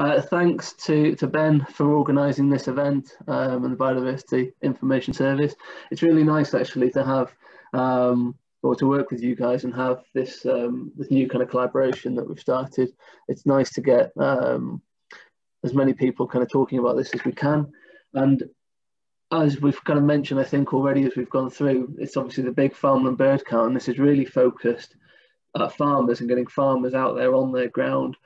Uh, thanks to, to Ben for organising this event um, and the Biodiversity Information Service. It's really nice actually to have um, or to work with you guys and have this um, this new kind of collaboration that we've started. It's nice to get um, as many people kind of talking about this as we can. And as we've kind of mentioned, I think already as we've gone through, it's obviously the big farmland bird count, and this is really focused at farmers and getting farmers out there on their ground,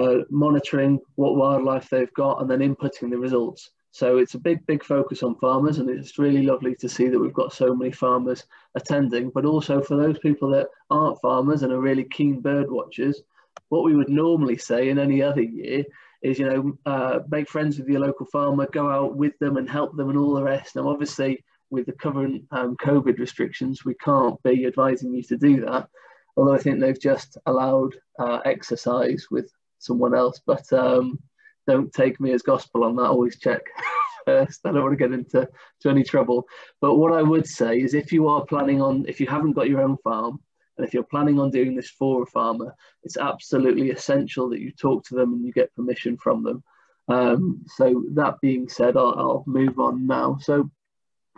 uh, monitoring what wildlife they've got and then inputting the results. So it's a big, big focus on farmers, and it's really lovely to see that we've got so many farmers attending. But also for those people that aren't farmers and are really keen bird watchers, what we would normally say in any other year is, you know, uh, make friends with your local farmer, go out with them and help them and all the rest. Now, obviously, with the current um, COVID restrictions, we can't be advising you to do that. Although I think they've just allowed uh, exercise with someone else, but um, don't take me as gospel on that. Always check first. I don't want to get into to any trouble. But what I would say is, if you are planning on, if you haven't got your own farm, and if you're planning on doing this for a farmer, it's absolutely essential that you talk to them and you get permission from them. Um, so that being said, I'll, I'll move on now. So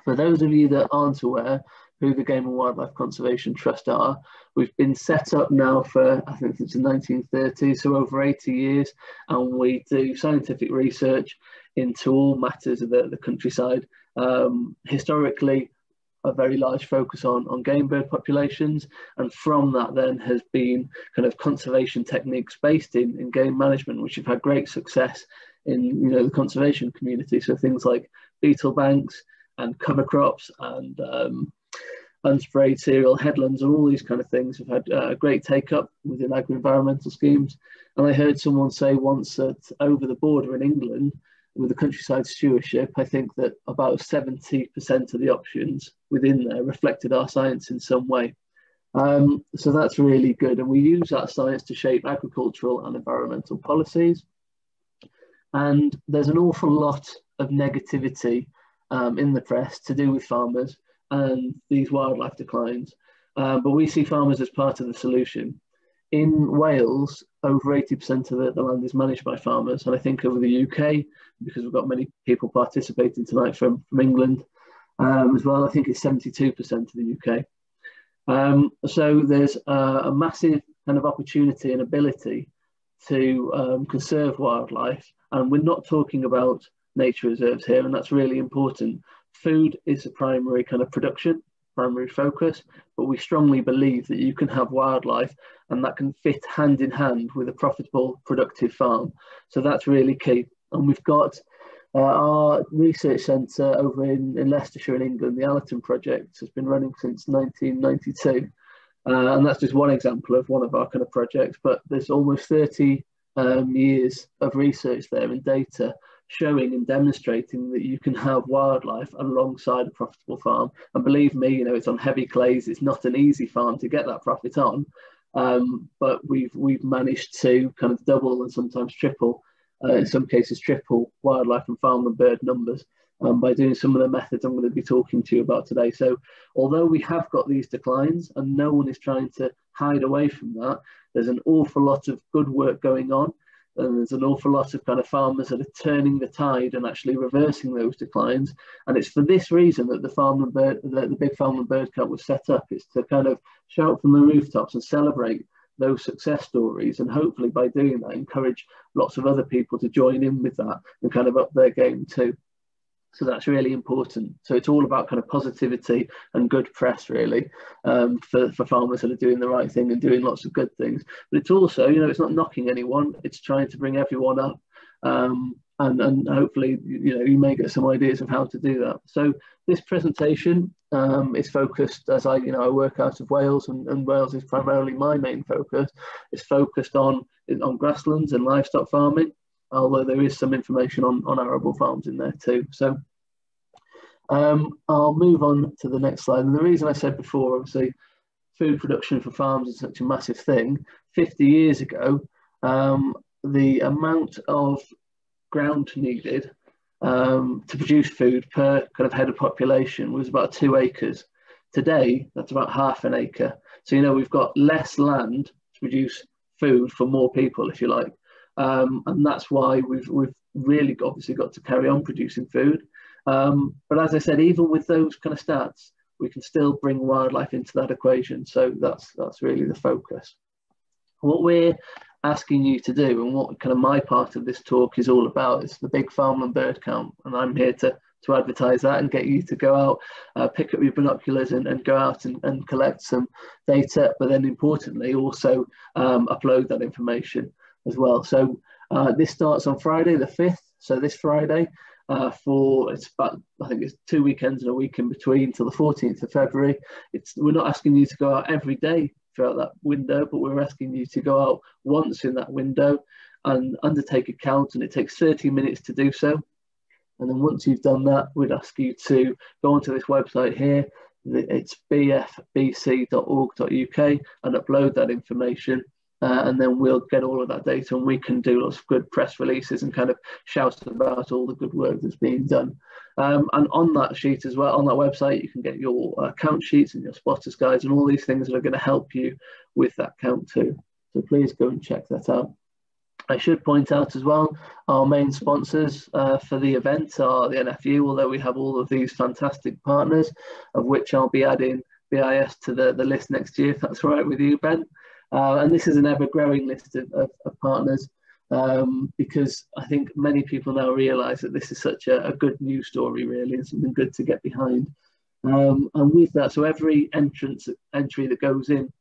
for those of you that aren't aware, who the Game and Wildlife Conservation Trust are. We've been set up now for, I think since the 1930s, so over 80 years, and we do scientific research into all matters of the, the countryside. Um, historically, a very large focus on, on game bird populations, and from that then has been kind of conservation techniques based in, in game management, which have had great success in you know the conservation community. So things like beetle banks and cover crops and um, unsprayed cereal, headlands, and all these kind of things have had uh, great take up within agro-environmental schemes. And I heard someone say once that over the border in England, with the countryside stewardship, I think that about 70% of the options within there reflected our science in some way. Um, so that's really good. And we use that science to shape agricultural and environmental policies. And there's an awful lot of negativity um, in the press to do with farmers and these wildlife declines. Uh, but we see farmers as part of the solution. In Wales, over 80% of the, land is managed by farmers. And I think over the UK, because we've got many people participating tonight from, from England um, as well, I think it's 72% of the UK. Um, so there's a, a, massive kind of opportunity and ability to um, conserve wildlife. And we're not talking about nature reserves here, and that's really important food is a primary kind of production, primary focus, but we strongly believe that you can have wildlife and that can fit hand in hand with a profitable, productive farm. So that's really key. And we've got uh, our research centre over in, in Leicestershire in England, the Allerton Project, has been running since 1992. Uh, and that's just one example of one of our kind of projects, but there's almost 30 um, years of research there and data showing and demonstrating that you can have wildlife alongside a profitable farm. And believe me, you know, it's on heavy clays. It's not an easy farm to get that profit on, um, but we've we've managed to kind of double and sometimes triple, uh, in some cases triple wildlife and farm and bird numbers. Um, by doing some of the methods I'm going to be talking to you about today. So, although we have got these declines and no one is trying to hide away from that, there's an awful lot of good work going on and there's an awful lot of kind of farmers that are turning the tide and actually reversing those declines. And it's for this reason that the farm and bird, the, the big farmland bird count was set up. It's to kind of shout from the rooftops and celebrate those success stories, and hopefully by doing that, encourage lots of other people to join in with that and kind of up their game too. So that's really important. So it's all about kind of positivity and good press, really, um, for, for farmers that are doing the right thing and doing lots of good things. But it's also, you know, it's not knocking anyone, it's trying to bring everyone up. Um, and, and hopefully, you know, you may get some ideas of how to do that. So this presentation um, is focused, as I, you know, I work out of Wales and, and Wales is primarily my main focus. It's focused on, on grasslands and livestock farming although there is some information on, on arable farms in there too. So um, I'll move on to the next slide. And the reason I said before, obviously, food production for farms is such a massive thing. 50 years ago, um, the amount of ground needed um, to produce food per kind of head of population was about two acres. Today, that's about half an acre. So, you know, we've got less land to produce food for more people, if you like. Um, and that's why we've, we've really obviously got to carry on producing food. Um, but as I said, even with those kind of stats, we can still bring wildlife into that equation. So that's, that's really the focus. What we're asking you to do and what kind of my part of this talk is all about is the big farmland bird count. And I'm here to to advertise that and get you to go out, uh, pick up your binoculars and, and go out and, and collect some data, but then importantly also um, upload that information as well. So uh, this starts on Friday the 5th, so this Friday uh, for it's about I think it's two weekends and a week in between till the 14th of February. It's we're not asking you to go out every day throughout that window, but we're asking you to go out once in that window and undertake a count, and it takes 30 minutes to do so. And then once you've done that, we'd ask you to go onto this website here. It's bfbc.org.uk and upload that information. Uh, and then we'll get all of that data and we can do lots of good press releases and kind of shout about all the good work that's being done. Um, and on that sheet as well, on that website, you can get your uh, count sheets and your spotters guides and all these things that are going to help you with that count too. So please go and check that out. I should point out as well, our main sponsors uh, for the event are the NFU, although we have all of these fantastic partners, of which I'll be adding BIS to the, the list next year, if that's all right with you, Ben. Uh, and this is an ever-growing list of, of, of partners um, because I think many people now realise that this is such a, a, good news story, really, and something good to get behind. Um, and with that, so every entrance entry that goes in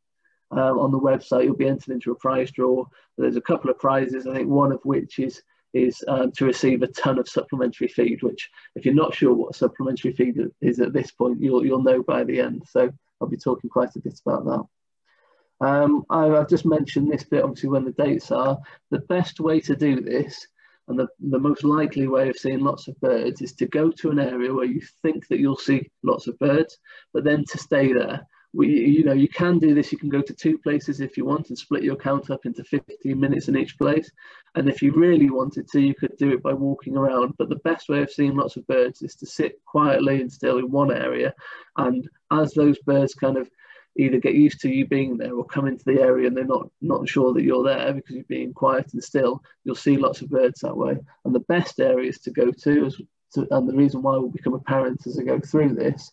um, on the website. You'll be entered into a prize draw. There's a couple of prizes, I think one of which is is um, to receive a ton of supplementary feed, which if you're not sure what supplementary feed is at this point, you'll, you'll know by the end. So I'll be talking quite a bit about that. Um, I, have just mentioned this bit, obviously, when the dates are. The best way to do this and the, the most likely way of seeing lots of birds is to go to an area where you think that you'll see lots of birds, but then to stay there we, you know, you can do this. You can go to two places if you want and split your count up into 15 minutes in each place. And if you really wanted to, you could do it by walking around. But the best way of seeing lots of birds is to sit quietly and still in one area. And as those birds kind of either get used to you being there or come into the area and they're not not sure that you're there because you're being quiet and still, you'll see lots of birds that way. And the best areas to go to, is to and the reason why will become apparent as I go through this,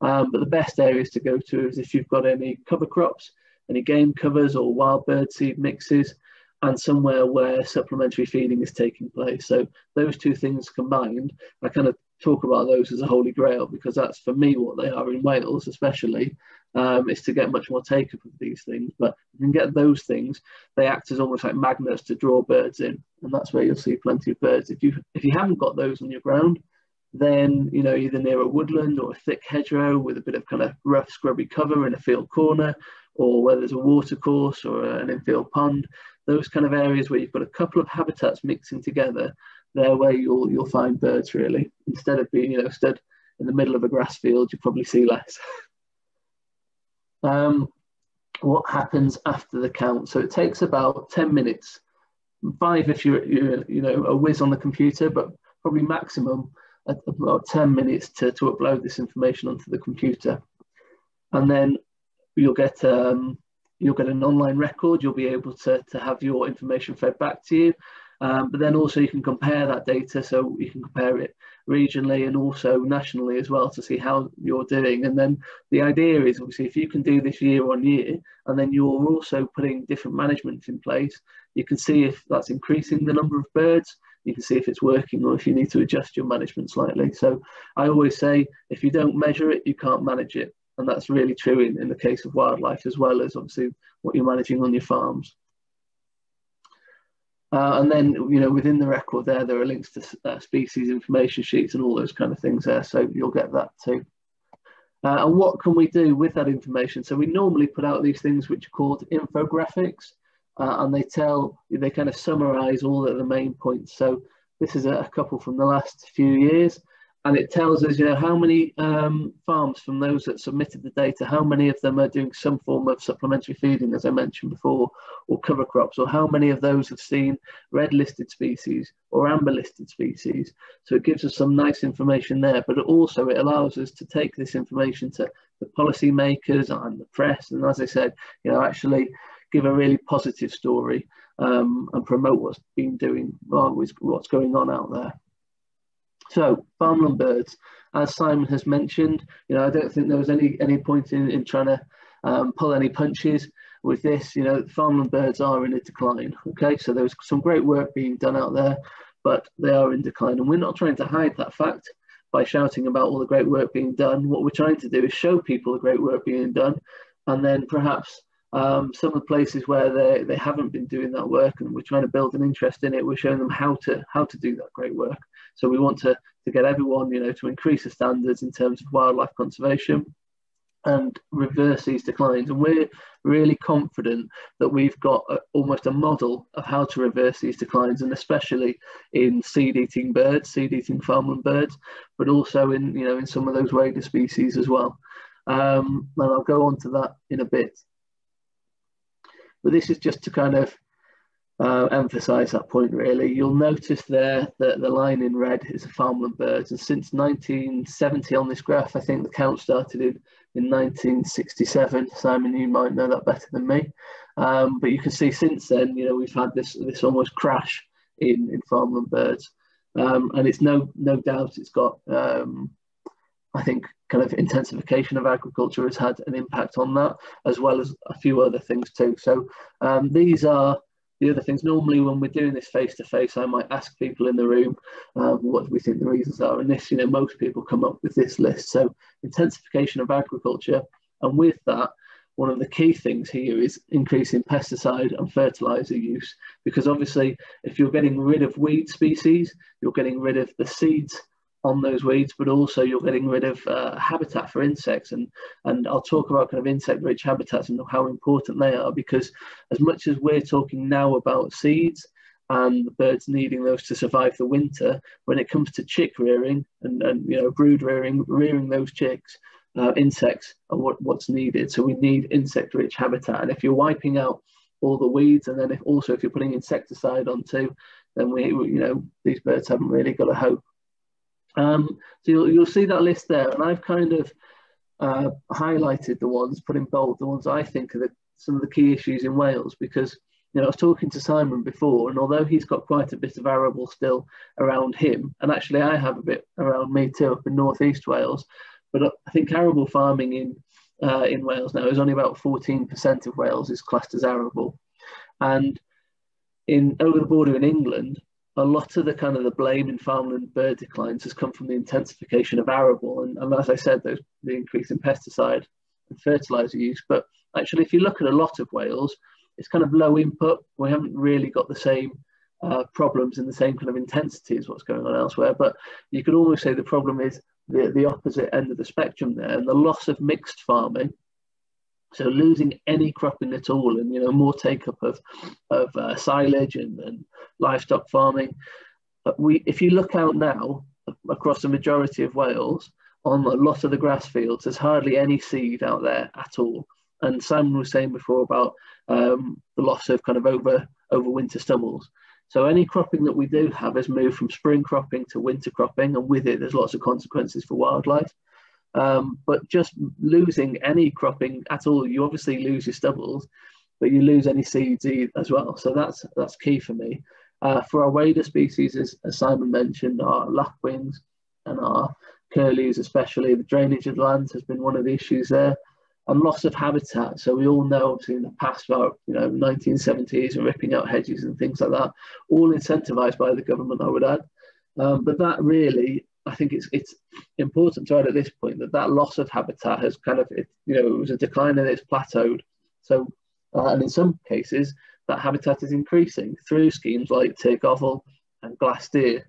um, but the best areas to go to is if you've got any cover crops, any game covers or wild bird seed mixes, and somewhere where supplementary feeding is taking place. So those two things combined, I kind of talk about those as a holy grail because that's for me what they are in Wales, especially, um, is to get much more take up of these things. But you can get those things, they act as almost like magnets to draw birds in, and that's where you'll see plenty of birds. If you if you haven't got those on your ground, then you know either near a woodland or a thick hedgerow with a bit of kind of rough scrubby cover in a field corner or where there's a watercourse or an infield pond those kind of areas where you've got a couple of habitats mixing together there where you'll you'll find birds really instead of being you know stood in the middle of a grass field you probably see less um, what happens after the count so it takes about 10 minutes five if you're, you're you know a whiz on the computer but probably maximum about 10 minutes to, to upload this information onto the computer. And then you'll get um, you'll get an online record, you'll be able to, to have your information fed back to you. Um, but then also you can compare that data, so you can compare it regionally and also nationally as well to see how you're doing. And then the idea is obviously if you can do this year on year, and then you're also putting different management in place, you can see if that's increasing the number of birds, you can see if it's working or if you need to adjust your management slightly. So I always say if you don't measure it, you can't manage it. And that's really true in, in the case of wildlife as well as obviously what you're managing on your farms. Uh, and then, you know, within the record there, there are links to uh, species information sheets and all those kind of things there. So you'll get that too. Uh, and what can we do with that information? So we normally put out these things which are called infographics uh, and they tell, they kind of summarize all of the main points. So this is a, a couple from the last few years and it tells us, you know, how many um, farms from those that submitted the data, how many of them are doing some form of supplementary feeding, as I mentioned before, or cover crops, or how many of those have seen red listed species or amber listed species. So it gives us some nice information there, but also it allows us to take this information to the policymakers and the press, and as I said, you know, actually give a really positive story um, and promote what's been doing, what's going on out there. So farmland birds, as Simon has mentioned, you know, I don't think there was any any point in, in trying to um, pull any punches with this. You know, farmland birds are in a decline. Okay, so there's some great work being done out there, but they are in decline, and we're not trying to hide that fact by shouting about all the great work being done. What we're trying to do is show people the great work being done, and then perhaps um, some of the places where they, they haven't been doing that work and we're trying to build an interest in it, we're showing them how to how to do that great work. So we want to, to get everyone, you know, to increase the standards in terms of wildlife conservation and reverse these declines. And we're really confident that we've got a, almost a model of how to reverse these declines, and especially in seed-eating birds, seed-eating farmland birds, but also in you know in some of those waders species as well. Um, and I'll go on to that in a bit. But this is just to kind of uh, emphasize that point really. You'll notice there that the line in red is a farmland birds and since 1970 on this graph I think the count started in, in 1967. Simon you might know that better than me. Um, but you can see since then you know we've had this this almost crash in, in farmland birds um, and it's no no doubt it's got um, I think kind of intensification of agriculture has had an impact on that as well as a few other things too. So um, these are the other things, normally when we're doing this face to face, I might ask people in the room um, what do we think the reasons are. And this, you know, most people come up with this list. So intensification of agriculture. And with that, one of the key things here is increasing pesticide and fertilizer use. Because obviously, if you're getting rid of weed species, you're getting rid of the seeds on those weeds, but also you're getting rid of uh, habitat for insects. And, and I'll talk about kind of insect rich habitats and how important they are because as much as we're talking now about seeds and the birds needing those to survive the winter, when it comes to chick rearing and, and you know, brood rearing, rearing those chicks, uh, insects are what, what's needed. So we need insect rich habitat. And if you're wiping out all the weeds and then if also if you're putting insecticide on too, then we, you know, these birds haven't really got a hope. Um, so you'll, you'll see that list there, and I've kind of uh, highlighted the ones, put in bold the ones I think are the, some of the key issues in Wales because you know, I was talking to Simon before, and although he's got quite a bit of arable still around him, and actually I have a bit around me too up in northeast Wales, but I think arable farming in uh, in Wales now is only about 14% of Wales is classed as arable, and in over the border in England, a lot of the kind of the blame in farmland bird declines has come from the intensification of arable and, and as I said, those, the increase in pesticide and fertilizer use. But actually, if you look at a lot of Wales, it's kind of low input. We haven't really got the same uh, problems in the same kind of intensity as what's going on elsewhere. But you could almost say the problem is the, the opposite end of the spectrum there, and the loss of mixed farming so losing any cropping at all, and you know more take up of of uh, silage and, and livestock farming. But we, if you look out now across the majority of Wales, on a lot of the grass fields, there's hardly any seed out there at all. And Simon was saying before about um, the loss of kind of over over winter stubbles. So any cropping that we do have has moved from spring cropping to winter cropping, and with it, there's lots of consequences for wildlife. Um, but just losing any cropping at all, you obviously lose your stubbles, but you lose any seeds as well. So that's that's key for me. Uh, for our wader species, as, as Simon mentioned, our lapwings and our curlews especially, the drainage of land has been one of the issues there. And loss of habitat. So we all know obviously in the past about you know 1970s and ripping out hedges and things like that, all incentivized by the government, I would add. Um, but that really I think it's it's important to add at this point that that loss of habitat has kind of it, you know it was a decline and it's plateaued. So uh, and in some cases that habitat is increasing through schemes like Tir Gofal and Glastir.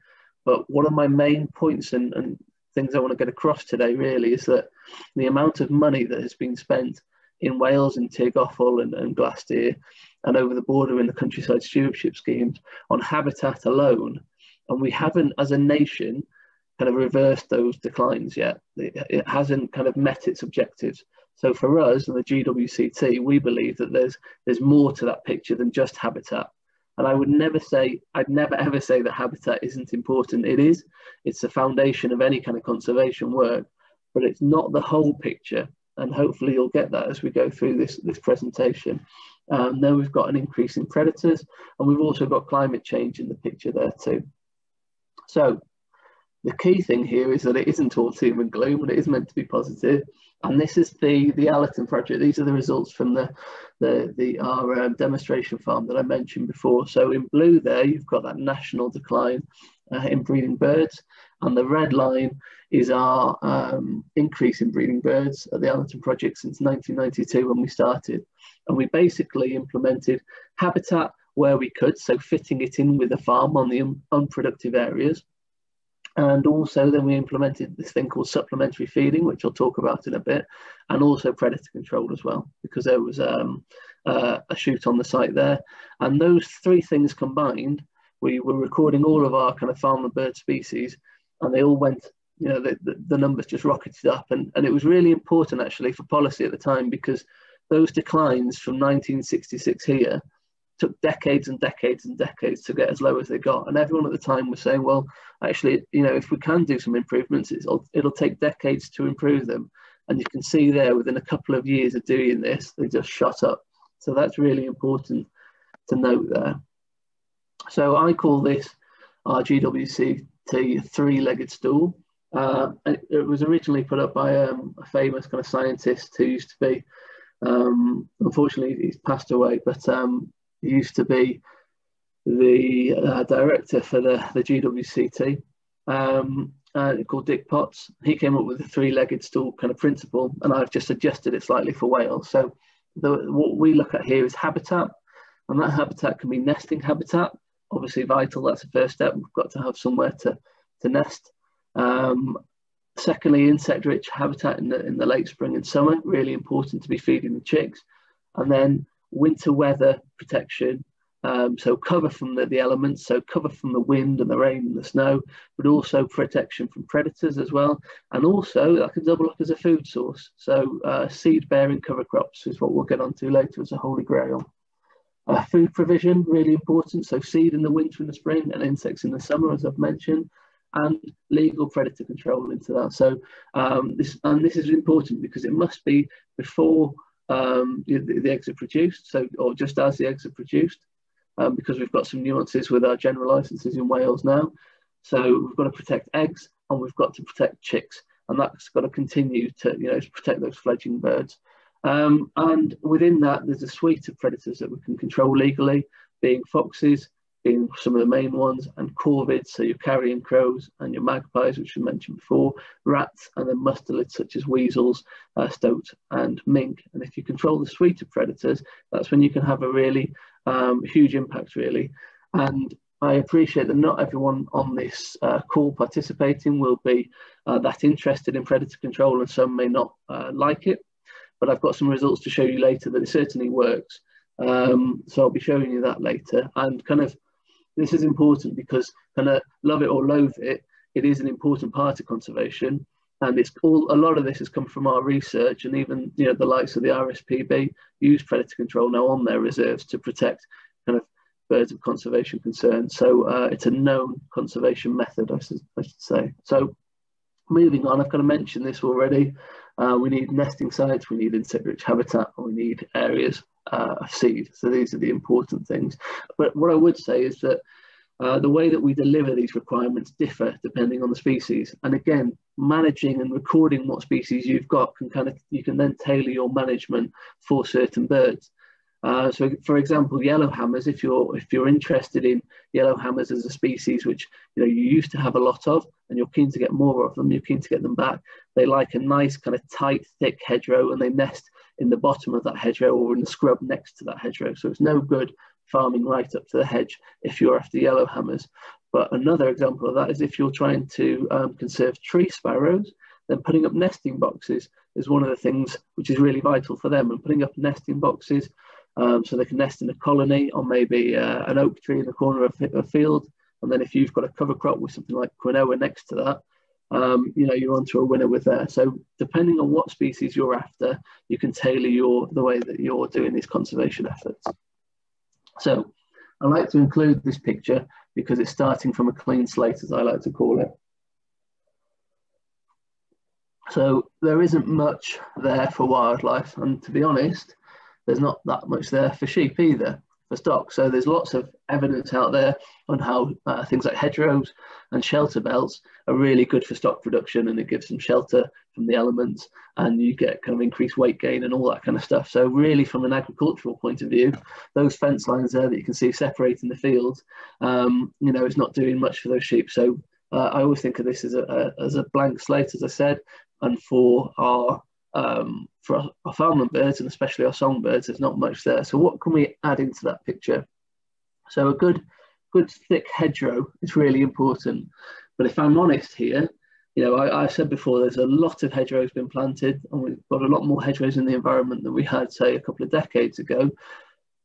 But one of my main points and, and things I want to get across today really is that the amount of money that has been spent in Wales in Tir Gofal and, and Glastir and over the border in the countryside stewardship schemes on habitat alone. And we haven't, as a nation, kind of reversed those declines yet. It, it, hasn't kind of met its objectives. So for us and the GWCT, we believe that there's there's more to that picture than just habitat. And I would never say, I'd never ever say that habitat isn't important. It is. It's the foundation of any kind of conservation work, but it's not the whole picture. And hopefully you'll get that as we go through this, this presentation. Um, then we've got an increase in predators, and we've also got climate change in the picture there too. So the key thing here is that it isn't all doom and gloom, it is meant to be positive. And this is the the Allerton project. These are the results from the the, the our um, demonstration farm that I mentioned before. So in blue there, you've got that national decline uh, in breeding birds, and the red line is our um, increase in breeding birds at the Allerton project since 1992 when we started. And we basically implemented habitat where we could, so fitting it in with the farm on the un unproductive areas and also then we implemented this thing called supplementary feeding, which I'll talk about in a bit, and also predator control as well, because there was um, uh, a shoot on the site there. And those three things combined, we were recording all of our kind of farm and bird species, and they all went, you know, the, the, the numbers just rocketed up. And, and it was really important actually for policy at the time because those declines from 1966 here took decades and decades and decades to get as low as they got. And everyone at the time was saying, well, actually, you know, if we can do some improvements, it'll, it'll take decades to improve them. And you can see there within a couple of years of doing this, they just shut up. So that's really important to note there. So I call this our GWCT three-legged stool. Uh, it was originally put up by um, a famous kind of scientist who used to be, um, unfortunately he's passed away, but um, used to be the uh, director for the, the GWCT, um, uh, called Dick Potts. He came up with the three-legged stool kind of principle, and I've just adjusted it slightly for Wales. So the, what we look at here is habitat, and that habitat can be nesting habitat. Obviously vital, that's the first step. We've got to have somewhere to, to nest. Um, secondly, insect-rich habitat in the, in the late spring and summer, really important to be feeding the chicks. And then winter weather protection. Um, so cover from the, the elements, so cover from the wind and the rain and the snow, but also protection from predators as well. And also that can double up as a food source. So uh, seed bearing cover crops is what we'll get onto later as a holy grail. Uh, food provision, really important. So seed in the winter and the spring and insects in the summer, as I've mentioned and legal predator control into that. So um, this and this is important because it must be before um, the, the, eggs are produced, so or just as the eggs are produced, um, because we've got some nuances with our general licenses in Wales now. So we've got to protect eggs and we've got to protect chicks, and that's got to continue to you know to protect those fledgling birds. Um, and within that, there's a suite of predators that we can control legally, being foxes, being some of the main ones, and corvids, so your carrion crows and your magpies, which we mentioned before, rats, and then mustelids such as weasels, uh, stoat, and mink. And if you control the suite of predators, that's when you can have a really um, huge impact, really. And I appreciate that not everyone on this uh, call participating will be uh, that interested in predator control, and some may not uh, like it. But I've got some results to show you later that it certainly works. Um, so I'll be showing you that later and kind of this is important because kind of love it or loathe it, it is an important part of conservation. And it's all a lot of this has come from our research, and even you know the likes of the RSPB use predator control now on their reserves to protect kind of birds of conservation concern. So uh, it's a known conservation method, I should, I should say. So moving on, I've kind of mentioned this already. Uh, we need nesting sites, we need insect-rich habitat, and we need areas uh, of seed. So these are the important things. But what I would say is that uh, the way that we deliver these requirements differ depending on the species. And again, managing and recording what species you've got can kind of, you can then tailor your management for certain birds. Uh, so, for example, yellowhammers. If you're if you're interested in yellowhammers as a species, which you know you used to have a lot of, and you're keen to get more of them, you're keen to get them back. They like a nice kind of tight, thick hedgerow, and they nest in the bottom of that hedgerow or in the scrub next to that hedgerow. So it's no good farming right up to the hedge if you're after yellowhammers. But another example of that is if you're trying to um, conserve tree sparrows, then putting up nesting boxes is one of the things which is really vital for them. And putting up nesting boxes um, so they can nest in a colony on maybe uh, an oak tree in the corner of a field. And then if you've got a cover crop with something like quinoa next to that, um, you know, you're onto a winner with there. So depending on what species you're after, you can tailor your the way that you're doing these conservation efforts. So I like to include this picture because it's starting from a clean slate, as I like to call it. So there isn't much there for wildlife, and to be honest, there's not that much there for sheep either for stock. So there's lots of evidence out there on how uh, things like hedgerows and shelter belts are really good for stock production and it gives them shelter from the elements and you get kind of increased weight gain and all that kind of stuff. So really from an agricultural point of view, those fence lines there that you can see separating the fields, um, you know, it's not doing much for those sheep. So uh, I always think of this as a, a, as a blank slate, as I said, and for our um, for our, farmland birds and especially our songbirds, there's not much there. So what can we add into that picture? So a good, good thick hedgerow is really important. But if I'm honest here, you know, I, I, said before, there's a lot of hedgerows been planted, and we've got a lot more hedgerows in the environment than we had, say, a couple of decades ago.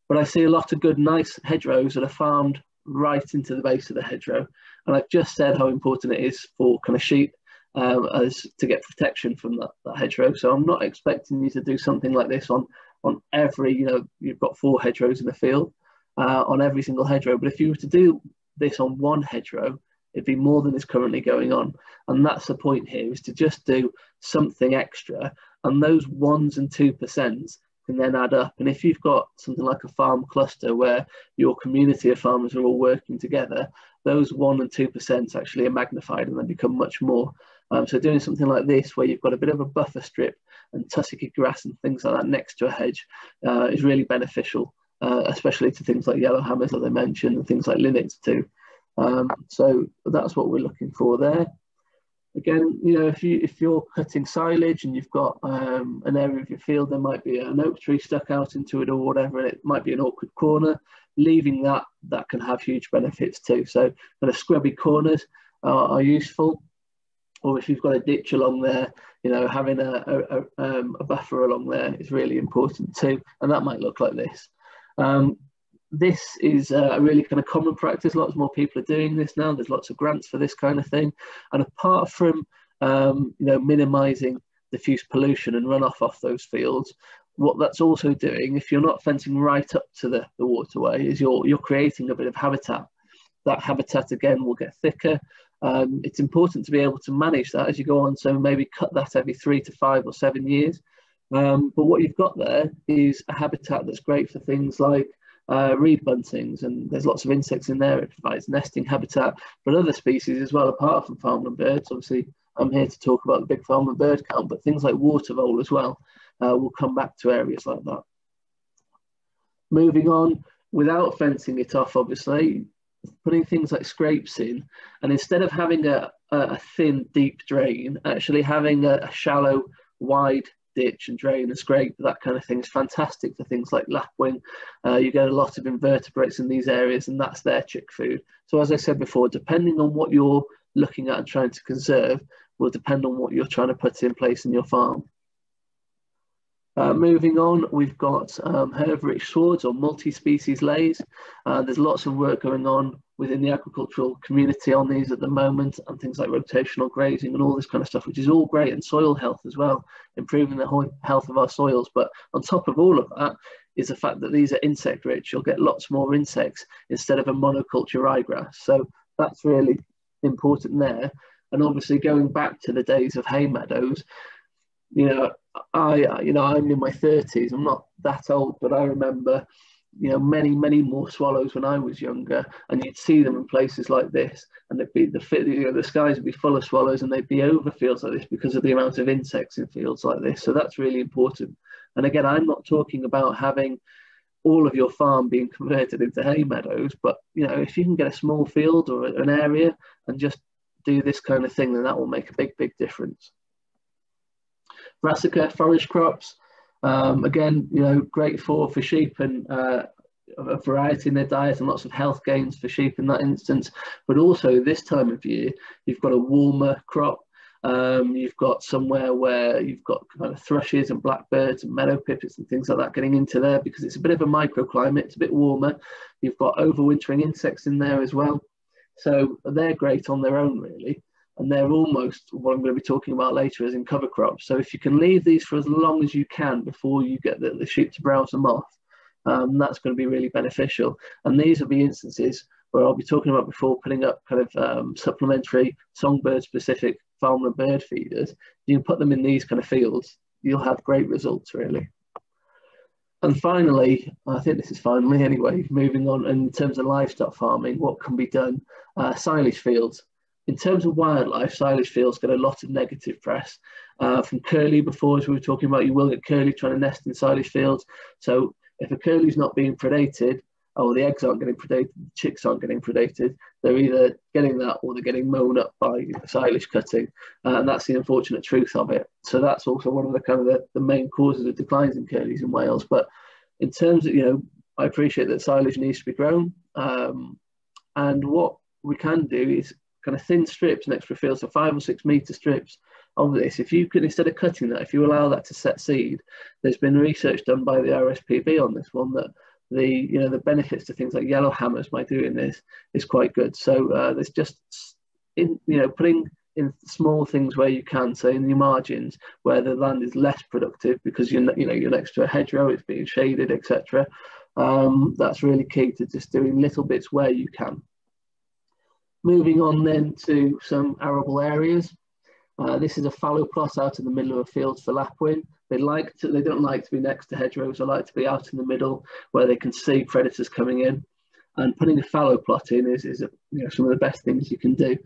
But I see a lot of good, nice hedgerows that are farmed right into the base of the hedgerow. And I've just said how important it is for kind of sheep um, as to get protection from that, that hedgerow. So I'm not expecting you to do something like this on on every, you know, you've got four hedgerows in the field, uh, on every single hedgerow. But if you were to do this on one hedgerow, it'd be more than is currently going on. And that's the point here, is to just do something extra. And those ones and two percent can then add up. And if you've got something like a farm cluster where your community of farmers are all working together, those one and two percent actually are magnified and they become much more. Um, so doing something like this, where you've got a bit of a buffer strip and tussocky grass and things like that next to a hedge, uh, is really beneficial, uh, especially to things like yellow hammers, as I mentioned, and things like linnets too. Um, so that's what we're looking for there. Again, you know, if you if you're cutting silage and you've got um, an area of your field, there might be an oak tree stuck out into it or whatever, and it might be an awkward corner. Leaving that that can have huge benefits too. So kind of scrubby corners are, are useful or if you've got a ditch along there, you know, having a, a, a, um, a buffer along there is really important too. And that might look like this. Um, this is a really kind of common practice. Lots more people are doing this now. There's lots of grants for this kind of thing. And apart from, um, you know, minimizing diffuse pollution and runoff off those fields, what that's also doing, if you're not fencing right up to the, the waterway, is you're, you're creating a bit of habitat. That habitat again will get thicker um, it's important to be able to manage that as you go on. So maybe cut that every three to five or seven years. Um, but what you've got there is a habitat that's great for things like uh, reed buntings, and there's lots of insects in there. It provides nesting habitat, but other species as well, apart from farmland birds. Obviously, I'm here to talk about the big farmland bird count, but things like water vole as well. Uh, we'll come back to areas like that. Moving on, without fencing it off, obviously, putting things like scrapes in, and instead of having a, a thin, deep drain, actually having a, a, shallow, wide ditch and drain and scrape, that kind of thing is fantastic for things like lapwing. Uh, you get a lot of invertebrates in these areas, and that's their chick food. So as I said before, depending on what you're looking at and trying to conserve, will depend on what you're trying to put in place in your farm. Uh, moving on, we've got um, herb-rich swards or multi-species leys. Uh, there's lots of work going on within the agricultural community on these at the moment and things like rotational grazing and all this kind of stuff, which is all great and soil health as well, improving the health of our soils. But on top of all of that is the fact that these are insect rich. You'll get lots more insects instead of a monoculture ryegrass. So that's really important there. And obviously going back to the days of hay meadows, you know, I, you know, I'm in my 30s. I'm not that old, but I remember, you know, many, many more swallows when I was younger, and you'd see them in places like this, and they'd be the you know, the skies would be full of swallows, and they'd be over fields like this because of the amount of insects in fields like this. So that's really important. And again, I'm not talking about having all of your farm being converted into hay meadows, but you know, if you can get a small field or an area and just do this kind of thing, then that will make a big, big difference brassica forage crops. Um, again, you know, great for, for sheep and uh, a variety in their diet and lots of health gains for sheep in that instance. But also this time of year, you've got a warmer crop. Um, you've got somewhere where you've got kind of thrushes and blackbirds and meadow pipits and things like that getting into there because it's a bit of a microclimate, it's a bit warmer. You've got overwintering insects in there as well. So they're great on their own, really and they're almost what I'm going to be talking about later is in cover crops. So if you can leave these for as long as you can before you get the, the sheep to browse them off, um, that's going to be really beneficial. And these will be instances where I'll be talking about before putting up kind of um, supplementary songbird specific farmland bird feeders. You can put them in these kind of fields, you'll have great results really. and finally, I think this is finally anyway, moving on in terms of livestock farming, what can be done? Uh, silage fields. In terms of wildlife, silage fields get a lot of negative press. Uh, from curlew before, as we were talking about, you will get curlew trying to nest in silage fields. So if a curlew's not being predated, or the eggs aren't getting predated, the chicks aren't getting predated, they're either getting that or they're getting mown up by silage cutting. Uh, and that's the unfortunate truth of it. So that's also one of the kind of the, the main causes of declines in curlews in Wales. But in terms of, you know, I appreciate that silage needs to be grown. Um, and what we can do is kind of thin strips next to a field, so five or six meter strips of this. If you can, instead of cutting that, if you allow that to set seed, there's been research done by the RSPB on this one that the you know the benefits to things like yellow hammers by doing this is quite good. So uh, there's just in you know putting in small things where you can, say in your margins where the land is less productive because you're you know you're next to a hedgerow, it's being shaded, etc. Um, that's really key to just doing little bits where you can. Moving on then to some arable areas. Uh, this is a fallow plot out in the middle of a field for lapwing. They like to, they don't like to be next to hedgerows. They like to be out in the middle where they can see predators coming in. And putting a fallow plot in is, is a, you know, some of the best things you can do.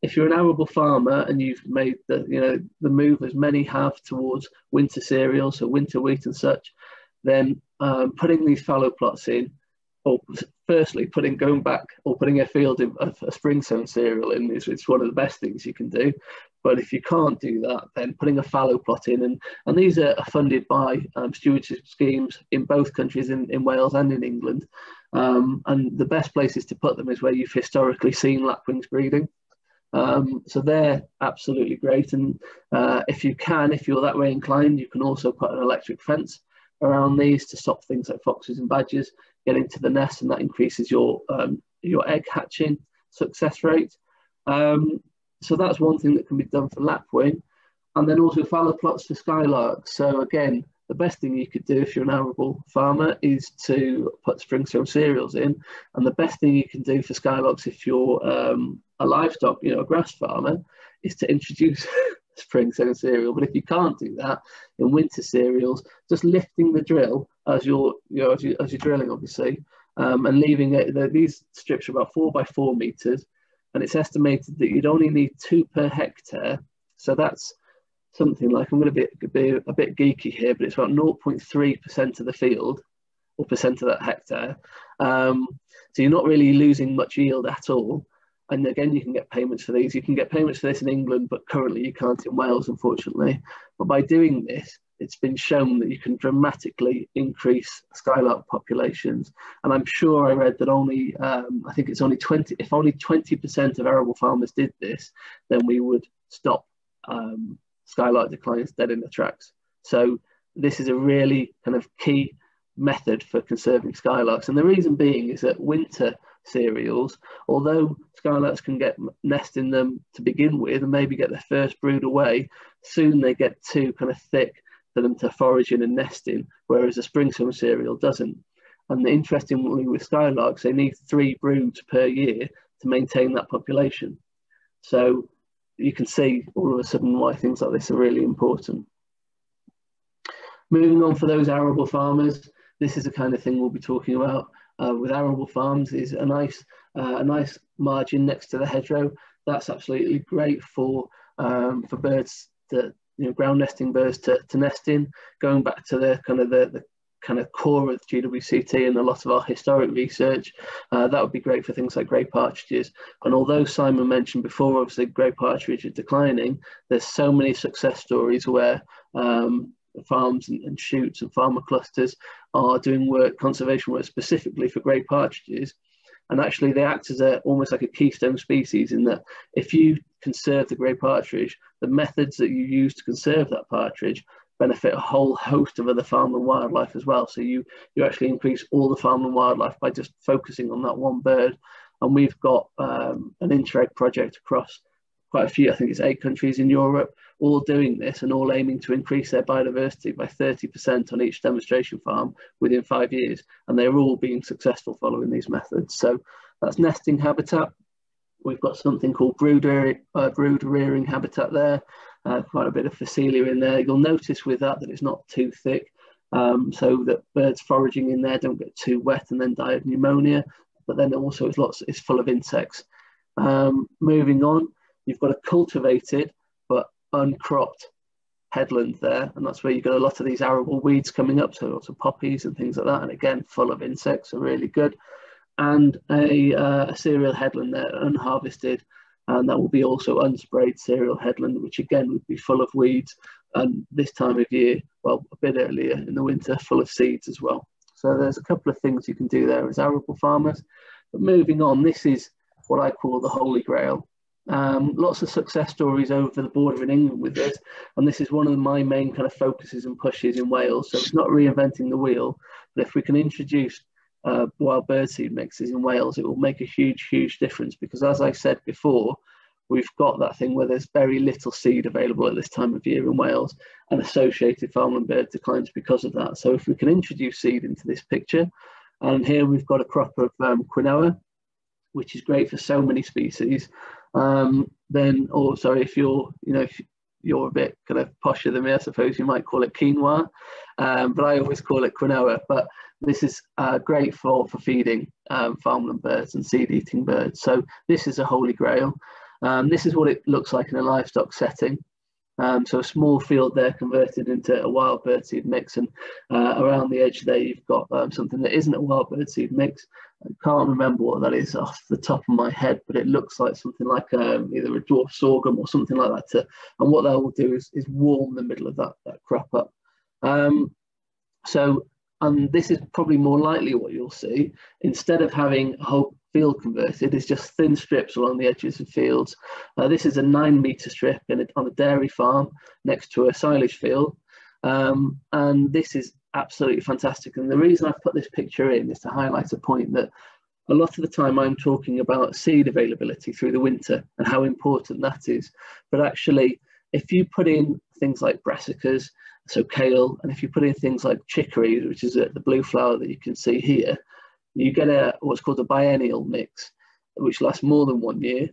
If you're an arable farmer and you've made the, you know, the move as many have towards winter cereals, so winter wheat and such, then um, putting these fallow plots in or firstly putting going back or putting a field a, a spring sown cereal in is it's one of the best things you can do. But if you can't do that then putting a fallow plot in and and these are funded by um, stewardship schemes in both countries in, in Wales and in England. Um, and the best places to put them is where you've historically seen lapwings breeding. Um, so they're absolutely great. And uh, if you can if you're that way inclined you can also put an electric fence around these to stop things like foxes and badgers getting into the nest and that increases your um, your egg hatching success rate. Um, so that's one thing that can be done for lapwing. And then also fallow plots for skylarks. So again, the best thing you could do if you're an arable farmer is to put spring sown cereals in. And the best thing you can do for skylarks if you're um, a livestock, you know, a grass farmer, is to introduce spring sown cereal. But if you can't do that in winter cereals, just lifting the drill as you're, you know, as, you, as you're drilling, obviously, um, and leaving it, the, these strips are about four by four meters, and it's estimated that you'd only need two per hectare. So that's something like, I'm going to be, be a bit geeky here, but it's about 0.3% of the field or percent of that hectare. Um, so you're not really losing much yield at all. And again, you can get payments for these. You can get payments for this in England, but currently you can't in Wales, unfortunately. But by doing this, it's been shown that you can dramatically increase skylark populations. And I'm sure I read that only, um, I think it's only 20, if only 20% of arable farmers did this, then we would stop um, skylark declines dead in the tracks. So this is a really kind of key method for conserving skylarks. And the reason being is that winter cereals, although skylarks can get nest in them to begin with and maybe get their first brood away, soon they get too kind of thick for them to forage in and nest in, whereas a spring sown cereal doesn't. And interestingly, with skylarks, they need three broods per year to maintain that population. So you can see all of a sudden why things like this are really important. Moving on for those arable farmers, this is the kind of thing we'll be talking about uh, with arable farms is a nice, uh, a nice margin next to the hedgerow. That's absolutely great for, um, for birds that, you know, ground nesting birds to, to nest in. Going back to the kind of the, the kind of core of GWCT and a lot of our historic research, uh, that would be great for things like grey partridges. And although Simon mentioned before, obviously grey partridge is declining, there's so many success stories where um, farms and, and shoots and farmer clusters are doing work, conservation work specifically for grey partridges. And actually they act as a, almost like a keystone species in that if you conserve the grey partridge, the methods that you use to conserve that partridge benefit a whole host of other farm and wildlife as well. So you, you actually increase all the farm and wildlife by just focusing on that one bird. And we've got um, an Interreg project across quite a few, I think it's eight countries in Europe, all doing this and all aiming to increase their biodiversity by 30% on each demonstration farm within five years. And they're all being successful following these methods. So that's nesting habitat. We've got something called brood, uh, brood rearing habitat there, uh, quite a bit of phacelia in there. You'll notice with that that it's not too thick. um, so that birds foraging in there don't get too wet and then die of pneumonia. But then also it's lots, it's full of insects. Um, moving on, you've got a cultivated but uncropped headland there, and that's where you've got a lot of these arable weeds coming up, so lots of poppies and things like that, and again, full of insects, are really good. And a, uh, a cereal headland there, unharvested, and that will be also unsprayed cereal headland, which again would be full of weeds, and this time of year, well, a bit earlier in the winter, full of seeds as well. So there's a couple of things you can do there as arable farmers. But moving on, this is what I call the holy grail. Um, lots of success stories over the border in England with this, and this is one of my main kind of focuses and pushes in Wales. So it's not reinventing the wheel, but if we can introduce uh, wild birdseed mixes in Wales, it will make a huge, huge difference because, as I said before, we've got that thing where there's very little seed available at this time of year in Wales, and associated farmland bird declines because of that. So if we can introduce seed into this picture, and here we've got a crop of um, quinoa, which is great for so many species um, then or sorry if you're you know if you're a bit kind of posher than me I suppose you might call it quinoa. Um, but I always call it quinoa but this is uh, great for for feeding um, farmland birds and seed eating birds. So this is a holy grail. Um, this is what it looks like in a livestock setting um, so a small field there converted into a wild birdseed mix and uh, around the edge there you've got um, something that isn't a wild birdseed mix. I can't remember what that is off the top of my head, but it looks like something like um, either a dwarf sorghum or something like that. To, and what that will do is, is warm the middle of that, that crop up. Um, so, and this is probably more likely what you'll see. Instead of having a whole field converted is just thin strips along the edges of fields. Uh, this is a nine metre strip a, on a dairy farm next to a silage field. Um, and this is absolutely fantastic. And the reason I've put this picture in is to highlight a point that a lot of the time I'm talking about seed availability through the winter and how important that is. But actually, if you put in things like brassicas, so kale, and if you put in things like chicory, which is the blue flower that you can see here, you get a what's called a biennial mix, which lasts more than one year,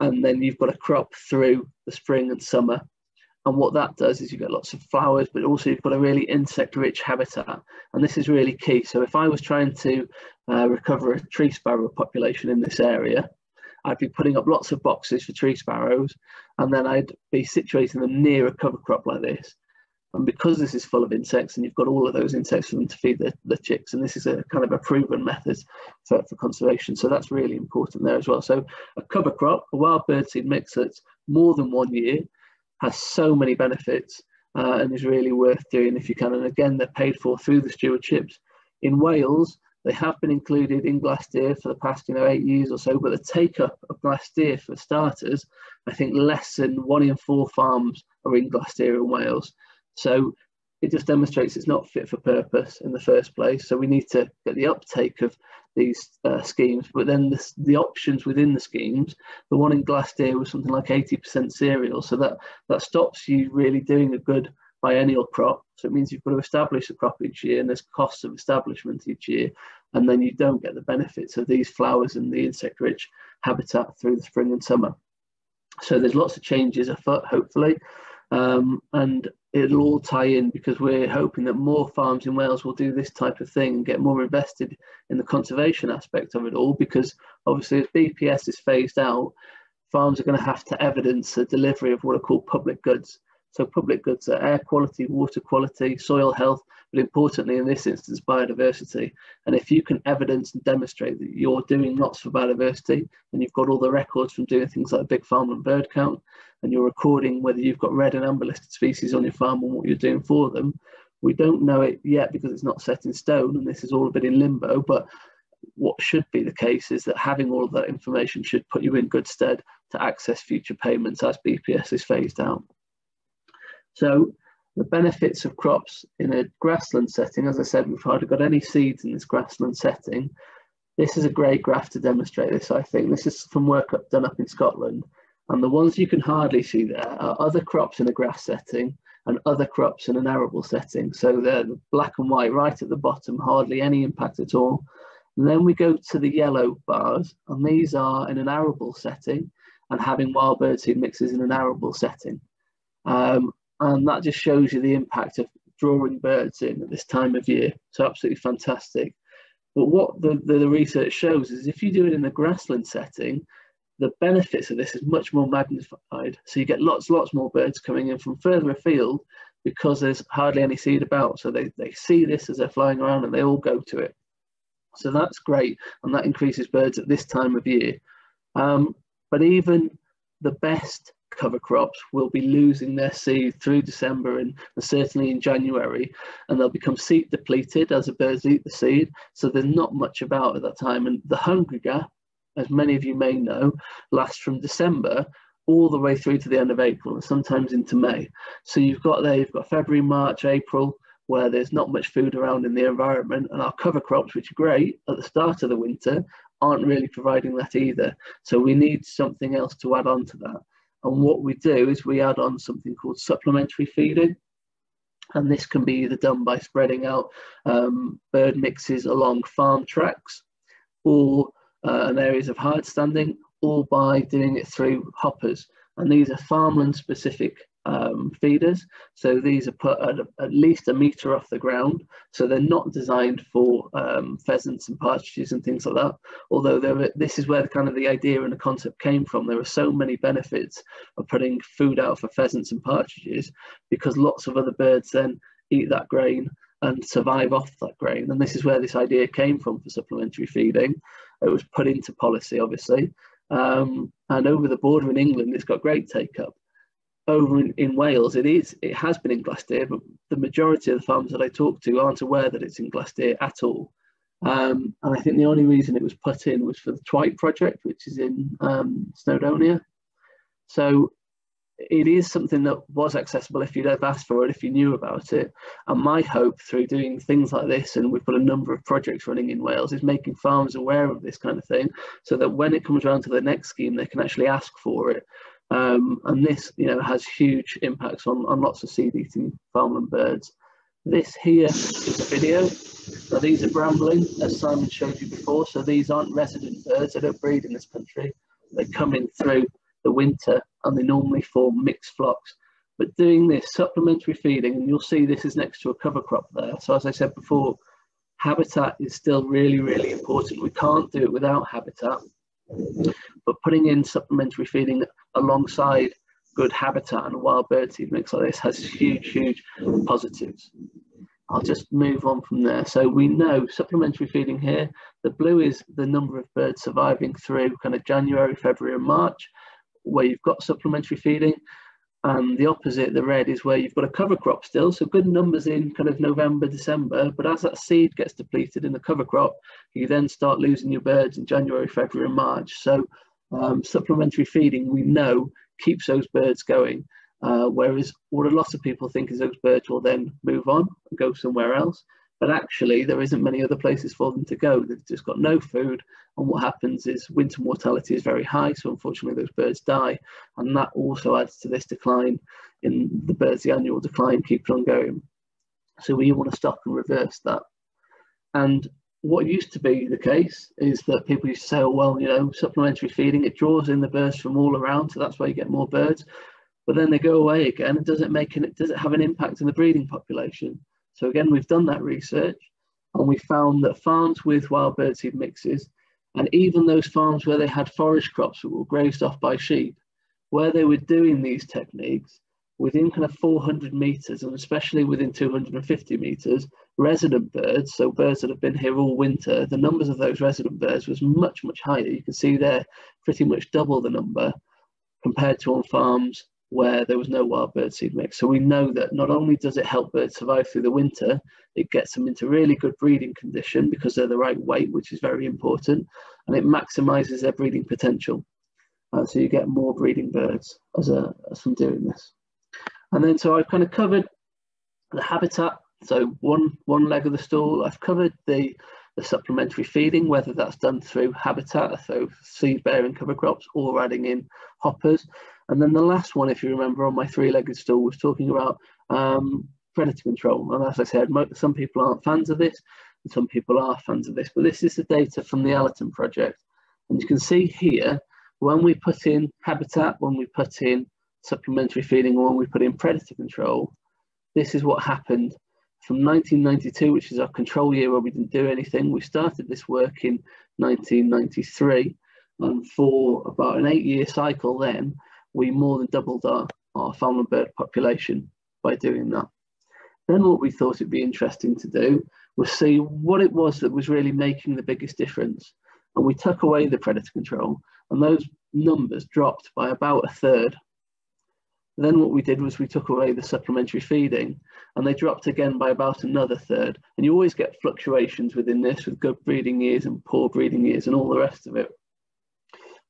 and then you've got a crop through the spring and summer. And what that does is you get lots of flowers, but also you've got a really insect-rich habitat, and this is really key. So if I was trying to uh, recover a tree sparrow population in this area, I'd be putting up lots of boxes for tree sparrows, and then I'd be situating them near a cover crop like this. And because this is full of insects and you've got all of those insects for them to feed the, the chicks, and this is a kind of a proven method for, for conservation. So that's really important there as well. So a cover crop, a wild birdseed mix that's more than one year, has so many benefits uh, and is really worth doing if you can. And again, they're paid for through the stewardships. In Wales, they have been included in Glastir for the past, you know, eight years or so, but the take up of Glastir for starters, I think less than one in four farms are in Glastir in Wales. So it just demonstrates it's not fit for purpose in the first place. So we need to get the uptake of these uh, schemes, but then the, the options within the schemes, the one in Glastir was something like 80% cereal. So that, that stops you really doing a good biennial crop. So it means you've got to establish a crop each year and there's costs of establishment each year. And then you don't get the benefits of these flowers and the insect rich habitat through the spring and summer. So there's lots of changes afoot, hopefully. Um, and it'll all tie in because we're hoping that more farms in Wales will do this type of thing and get more invested in the conservation aspect of it all because obviously as BPS is phased out, farms are going to have to evidence the delivery of what are called public goods. So public goods are air quality, water quality, soil health, but importantly in this instance, biodiversity. And if you can evidence and demonstrate that you're doing lots for biodiversity and you've got all the records from doing things like big farmland bird count, and you're recording whether you've got red and amber listed species on your farm and what you're doing for them, we don't know it yet because it's not set in stone and this is all a bit in limbo, but what should be the case is that having all of that information should put you in good stead to access future payments as BPS is phased out. So the benefits of crops in a grassland setting, as I said, we've hardly got any seeds in this grassland setting. This is a great graph to demonstrate this, I think. This is from work up, done up in Scotland. And the ones you can hardly see there are other crops in a grass setting and other crops in an arable setting. So they're the black and white right at the bottom, hardly any impact at all. And then we go to the yellow bars, and these are in an arable setting and having wild birdseed mixes in an arable setting. Um, and that just shows you the impact of drawing birds in at this time of year. So absolutely fantastic. But what the, the, the research shows is if you do it in a grassland setting, the benefits of this is much more magnified. So you get lots, lots more birds coming in from further afield because there's hardly any seed about. So they, they see this as they're flying around and they all go to it. So that's great. And that increases birds at this time of year. Um, but even the best cover crops will be losing their seed through December and, and, certainly in January, and they'll become seed depleted as the birds eat the seed. So there's not much about at that time. And the hungry gap, as many of you may know, lasts from December all the way through to the end of April and sometimes into May. So you've got there, you've got February, March, April, where there's not much food around in the environment, and our cover crops, which are great at the start of the winter, aren't really providing that either. So we need something else to add on to that. And what we do is we add on something called supplementary feeding. And this can be either done by spreading out um, bird mixes along farm tracks or uh, in areas of hard standing or by doing it through hoppers. And these are farmland specific um, feeders. So these are put at, at, least a metre off the ground. So they're not designed for um, pheasants and partridges and things like that. Although this is where the kind of the idea and the concept came from. There are so many benefits of putting food out for pheasants and partridges because lots of other birds then eat that grain and survive off that grain. And this is where this idea came from for supplementary feeding. It was put into policy, obviously. Um, and over the border in England, it's got great take up over in, in, Wales, it is it has been in Glastir, but the majority of the farmers that I talk to aren't aware that it's in Glastir at all. Um, and I think the only reason it was put in was for the Twite project, which is in um, Snowdonia. So it is something that was accessible if you'd have asked for it, if you knew about it. And my hope through doing things like this, and we've got a number of projects running in Wales, is making farmers aware of this kind of thing so that when it comes around to the next scheme, they can actually ask for it um, and this, you know, has huge impacts on, on lots of seed-eating farmland birds. This here is a video. Now these are brambling, as Simon showed you before. So these aren't resident birds. They don't breed in this country. They come in through the winter and they normally form mixed flocks. But doing this supplementary feeding, and you'll see this is next to a cover crop there. So as I said before, habitat is still really, really important. We can't do it without habitat. But putting in supplementary feeding alongside good habitat and wild bird seed mix like this has huge, huge positives. I'll just move on from there. So we know supplementary feeding here, the blue is the number of birds surviving through kind of January, February and March, where you've got supplementary feeding. And the opposite, the red, is where you've got a cover crop still. So good numbers in kind of November, December. But as that seed gets depleted in the cover crop, you then start losing your birds in January, February and March. So um, supplementary feeding, we know, keeps those birds going. Uh, whereas what a lot of people think is those birds will then move on and go somewhere else. But actually, there isn't many other places for them to go. They've just got no food. And what happens is winter mortality is very high. So unfortunately, those birds die. And that also adds to this decline in the birds, the annual decline keeps on going. So we want to stop and reverse that. And what used to be the case is that people used to say, oh, well, you know, supplementary feeding, it draws in the birds from all around, so that's why you get more birds. But then they go away again. Does it make an, Does it have an impact on the breeding population? So again, we've done that research, and we found that farms with wild bird seed mixes, and even those farms where they had forage crops that were grazed off by sheep, where they were doing these techniques, within kind of 400 meters, and especially within 250 meters, resident birds, so birds that have been here all winter, the numbers of those resident birds was much, much higher. You can see there pretty much double the number compared to on farms where there was no wild bird seed mix. So we know that not only does it help birds survive through the winter, it gets them into really good breeding condition because they're the right weight, which is very important, and it maximizes their breeding potential. Uh, so you get more breeding birds as, a, as from doing this. And then so I've kind of covered the habitat so one, one leg of the stool, I've covered the, the supplementary feeding, whether that's done through habitat, so seed bearing cover crops, or adding in hoppers. And then the last one, if you remember on my three-legged stool, was talking about um, predator control. And as I said, some people aren't fans of this, and some people are fans of this. But this is the data from the Allerton project. And you can see here, when we put in habitat, when we put in supplementary feeding, or when we put in predator control, this is what happened from 1992, which is our control year where we didn't do anything, we started this work in 1993. And for about an eight year cycle then, we more than doubled our, our farm bird population by doing that. Then what we thought it'd be interesting to do was see what it was that was really making the biggest difference. And we took away the predator control and those numbers dropped by about a third then what we did was we took away the supplementary feeding and they dropped again by about another third. And you always get fluctuations within this with good breeding years and poor breeding years and all the rest of it.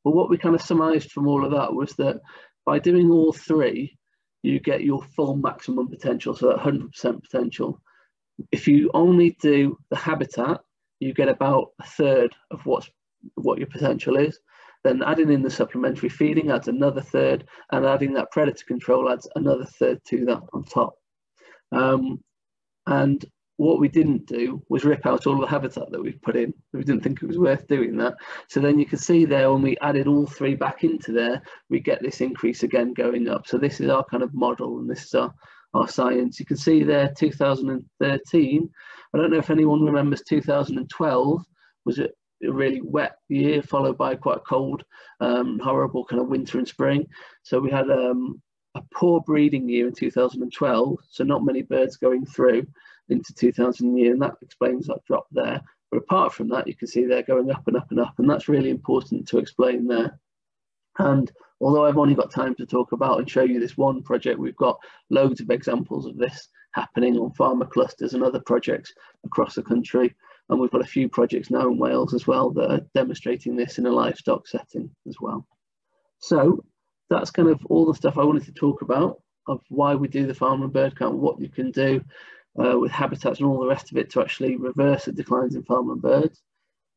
But what we kind of surmised from all of that was that by doing all three, you get your full maximum potential, so that 100% potential. If you only do the habitat, you get about a third of what's what your potential is. Then adding in the supplementary feeding adds another third, and adding that predator control adds another third to that on top. Um, and what we didn't do was rip out all the habitat that we've put in. We didn't think it was worth doing that. So then you can see there when we added all three back into there, we get this increase again going up. So this is our kind of model and this is our, our science. You can see there 2013. I don't know if anyone remembers 2012 was it really wet year followed by quite a cold, um, horrible kind of winter and spring. So we had um, a poor breeding year in 2012, so not many birds going through into 2000 year, and that explains that drop there. But apart from that, you can see they're going up and up and up, and that's really important to explain there. And although I've only got time to talk about and show you this one project, we've got loads of examples of this happening on farmer clusters and other projects across the country. And we've got a few projects now in Wales as well that are demonstrating this in a livestock setting as well. So that's kind of all the stuff I wanted to talk about of why we do the farm and bird count, what you can do uh, with habitats and all the rest of it to actually reverse the declines in farm and birds.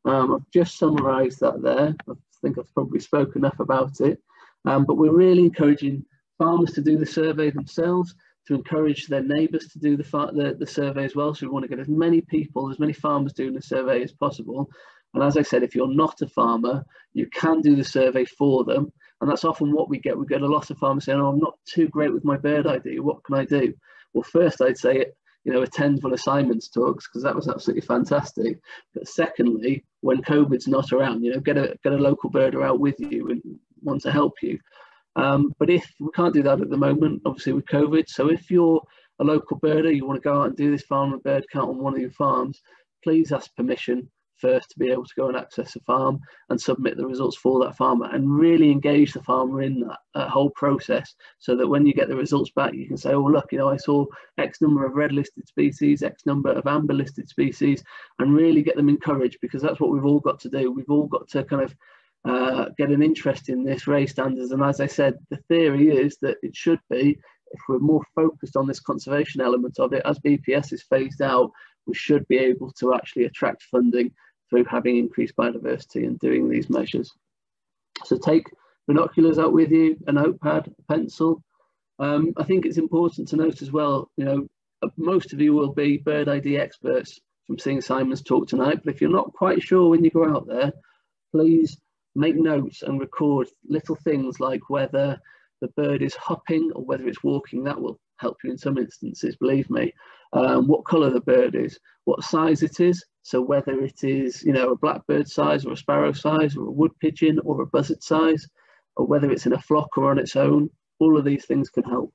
Um, I've just summarised that there. I think I've probably spoken enough about it. Um, but we're really encouraging farmers to do the survey themselves to encourage their neighbours to do the, the, the survey as well. So we want to get as many people, as many farmers doing the survey as possible. And as I said, if you're not a farmer, you can do the survey for them. And that's often what we get. We get a lot of farmers saying, oh, I'm not too great with my bird ID. What can I do? Well, first I'd say, you know, attend of Simon's talks because that was absolutely fantastic. But secondly, when COVID's not around, you know, get a get a local birder out with you and want to help you. Um, but if we can't do that at the moment, obviously with COVID, so if you're a local birder, you want to go out and do this farm and bird count on one of your farms, please ask permission first to be able to go and access a farm and submit the results for that farmer and really engage the farmer in that, that, whole process so that when you get the results back you can say oh look you know I saw X number of red listed species X number of amber listed species and really get them encouraged because that's what we've all got to do. We've all got to kind of uh, get an interest in this race standards. And as I said, the theory is that it should be, if we're more focused on this conservation element of it, as BPS is phased out, we should be able to actually attract funding through having increased biodiversity and doing these measures. So take binoculars out with you, a notepad, a pencil. Um, I think it's important to note as well, you know, most of you will be bird ID experts from seeing Simon's talk tonight, but if you're not quite sure when you go out there, please make notes and record little things like whether the bird is hopping or whether it's walking. That will help you in some instances, believe me. Um, what colour the bird is, what size it is. So whether it is, you know, a blackbird size or a sparrow size or a wood pigeon or a buzzard size, or whether it's in a flock or on its own, all of these things can help.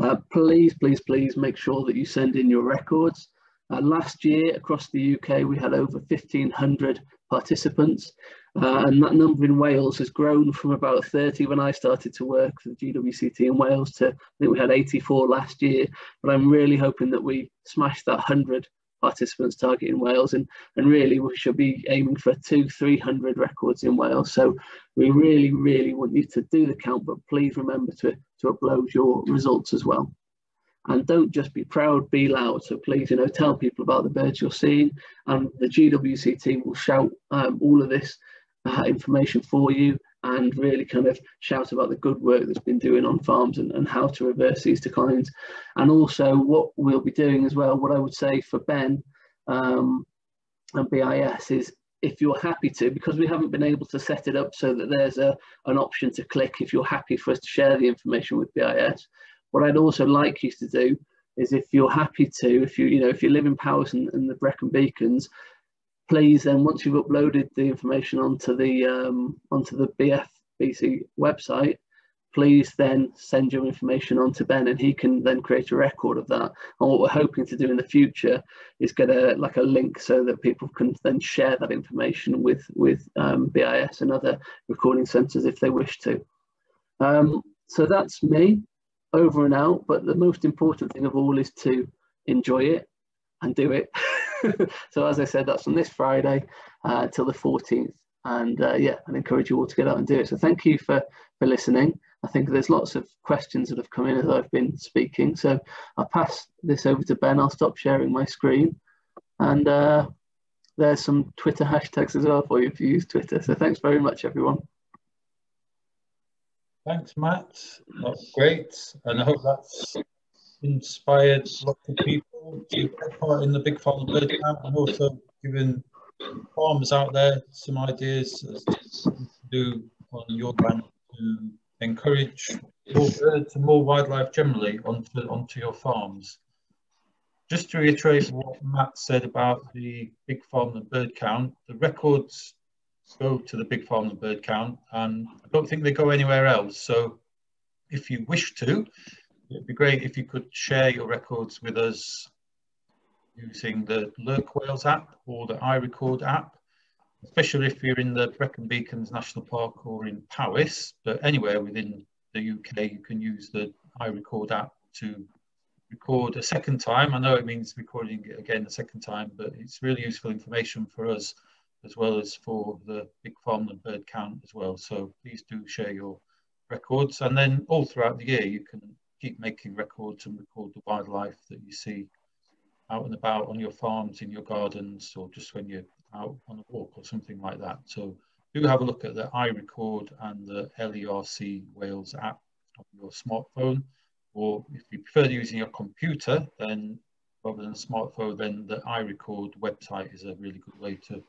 Uh, please, please, please make sure that you send in your records. Uh, last year across the UK, we had over 1,500 participants. Uh, and that number in Wales has grown from about 30 when I started to work for the GWCT in Wales to I think we had 84 last year. But I'm really hoping that we smash that 100 participants target in Wales and, and really we should be aiming for two, 300 records in Wales. So we really, really want you to do the count, but please remember to, to upload your results as well and don't just be proud, be loud. So please, you know, tell people about the birds you're seeing and the GWC team will shout um, all of this uh, information for you and really kind of shout about the good work that's been doing on farms and, and how to reverse these declines. And also what we'll be doing as well, what I would say for Ben um, and BIS is if you're happy to, because we haven't been able to set it up so that there's a, an option to click if you're happy for us to share the information with BIS, what I'd also like you to do is if you're happy to, if you you know if you live in Powys and, the Brecon Beacons, please then once you've uploaded the information onto the um, onto the BFBC website, please then send your information on to Ben and he can then create a record of that. And what we're hoping to do in the future is get a like a link so that people can then share that information with with um, BIS and other recording centres if they wish to. Um, so that's me over and out. But the most important thing of all is to enjoy it and do it. so as I said, that's from this Friday uh, till the 14th. And uh, yeah, I encourage you all to get out and do it. So thank you for, for listening. I think there's lots of questions that have come in as I've been speaking. So I'll pass this over to Ben. I'll stop sharing my screen. And uh, there's some Twitter hashtags as well for you if you use Twitter. So thanks very much, everyone. Thanks, Matt. That's great. And I hope that's inspired lots of people to take part in the Big Farm Bird Camp and also given farmers out there some ideas to do on your land to encourage more birds and more wildlife generally onto, onto your farms. Just to reiterate what Matt said about the Big Farmland Bird Count, the records go to the Big Farmland Bird Count and I don't think they go anywhere else. So if you wish to, it'd be great if you could share your records with us using the LERC Wales app or the iRecord app especially if you're in the Brecon Beacons National Park or in Powys, but anywhere within the UK, you can use the iRecord app to record a second time. I know it means recording it again a second time, but it's really useful information for us as well as for the big farmland bird count as well. So please do share your records. And then all throughout the year, you can keep making records and record the wildlife that you see out and about on your farms, in your gardens, or just when you're out on a walk or something like that. So do have a look at the iRecord and the LERC Wales app on your smartphone. Or if you prefer using your computer, then rather than a smartphone, then the iRecord website is a really good way to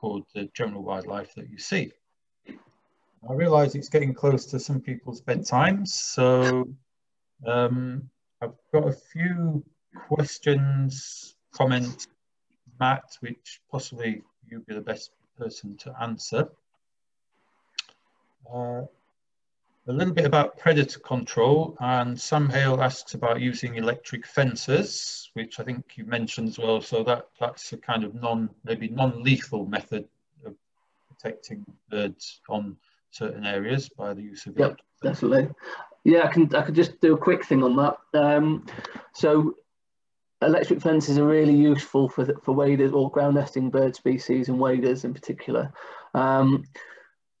record the general wildlife that you see. I realise it's getting close to some people's bedtimes, so um, I've got a few questions, comments Matt, which possibly you'd be the best person to answer. Uh, a little bit about predator control and Sam Hale asks about using electric fences, which I think you mentioned as well. So that that's a kind of non, maybe non-lethal method of protecting birds on certain areas by the use of yep, definitely. Yeah, I can I could just do a quick thing on that. Um, so electric fences are really useful for for waders or ground nesting bird species and waders in particular. Um,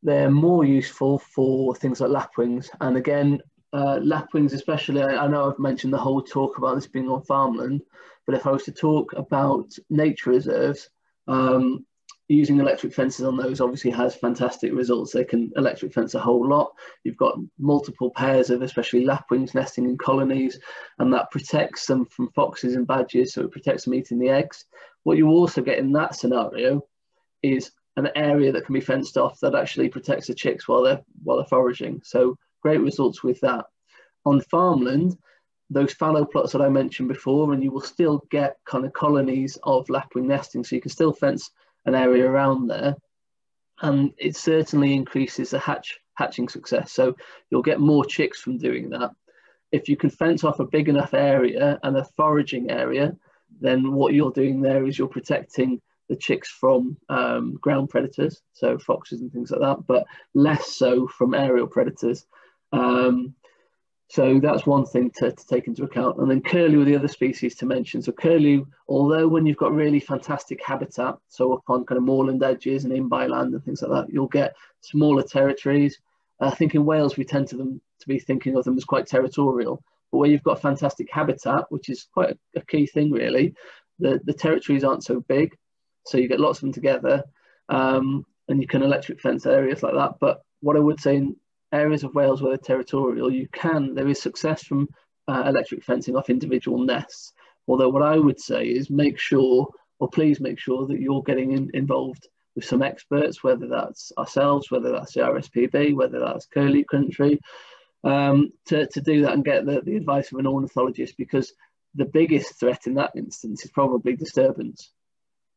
they're more useful for things like lapwings, and again, uh, lapwings especially. I, I, know I've mentioned the whole talk about this being on farmland, but if I was to talk about nature reserves, um, using electric fences on those obviously has fantastic results. They can electric fence a whole lot. You've got multiple pairs of especially lapwings nesting in colonies and that protects them from foxes and badgers. So it protects them eating the eggs. What you also get in that scenario is an area that can be fenced off that actually protects the chicks while they're, while they're foraging. So great results with that. On farmland, those fallow plots that I mentioned before, and you will still get kind of colonies of lapwing nesting. So you can still fence an area around there. And it certainly increases the hatch hatching success. So you'll get more chicks from doing that. If you can fence off a big enough area and a foraging area, then what you're doing there is you're protecting the chicks from um, ground predators, so foxes and things like that, but less so from aerial predators. Um, so that's one thing to, to take into account. And then curlew are the other species to mention. So curlew, although when you've got really fantastic habitat, so up on kind of moorland edges and in byland and things like that, you'll get smaller territories. I think in Wales we tend to them to be thinking of them as quite territorial. But where you've got fantastic habitat, which is quite a, a key thing really, the, the territories aren't so big. So you get lots of them together um, and you can electric fence areas like that. But what I would say in, areas of Wales where they're territorial, you can, there is success from uh, electric fencing off individual nests. Although what I would say is make sure, or please make sure that you're getting in, involved with some experts, whether that's ourselves, whether that's the RSPB, whether that's Curlew Country, um, to, to do that and get the, the advice of an ornithologist because the biggest threat in that instance is probably disturbance.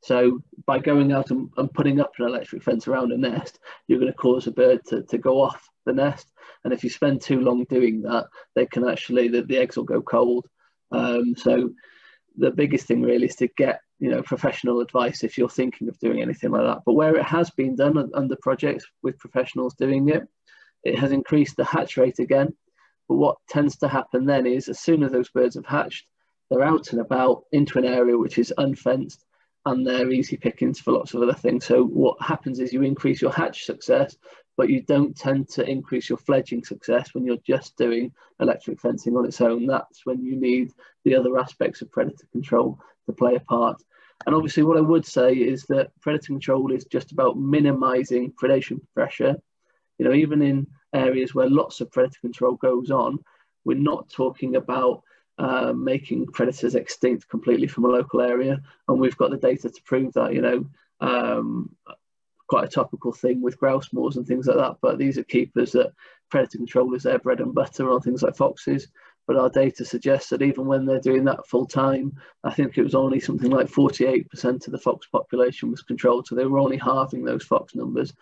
So by going out and, and, putting up an electric fence around a nest, you're going to cause a bird to, to go off the nest. And if you spend too long doing that, they can actually, the, the eggs will go cold. Um, so the biggest thing really is to get, you know, professional advice if you're thinking of doing anything like that. But where it has been done under projects with professionals doing it, it has increased the hatch rate again. But what tends to happen then is as soon as those birds have hatched, they're out and about into an area which is unfenced and they're easy pickings for lots of other things. So what happens is you increase your hatch success, but you don't tend to increase your fledging success when you're just doing electric fencing on its own. That's when you need the other aspects of predator control to play a part. And obviously what I would say is that predator control is just about minimizing predation pressure. You know, even in areas where lots of predator control goes on, we're not talking about uh, making predators extinct completely from a local area. And we've got the data to prove that, you know, um, quite a topical thing with grouse moors and things like that. But these are keepers that predator control is their bread and butter on things like foxes. But our data suggests that even when they're doing that full time, I think it was only something like 48% of the fox population was controlled. So they were only halving those fox numbers.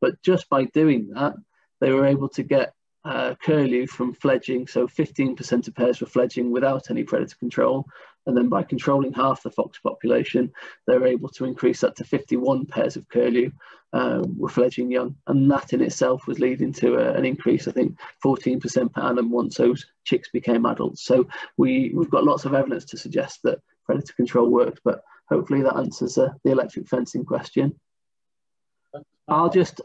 But just by doing that, they were able to get uh, curlew from fledging, so 15% of pairs were fledging without any predator control. And then by controlling half the fox population, they were able to increase that to 51 pairs of curlew um, were fledging young. And that in itself was leading to a, an increase, I think 14% per annum once those chicks became adults. So we, we've got lots of evidence to suggest that predator control works, but hopefully that answers uh, the electric fencing question. I'll just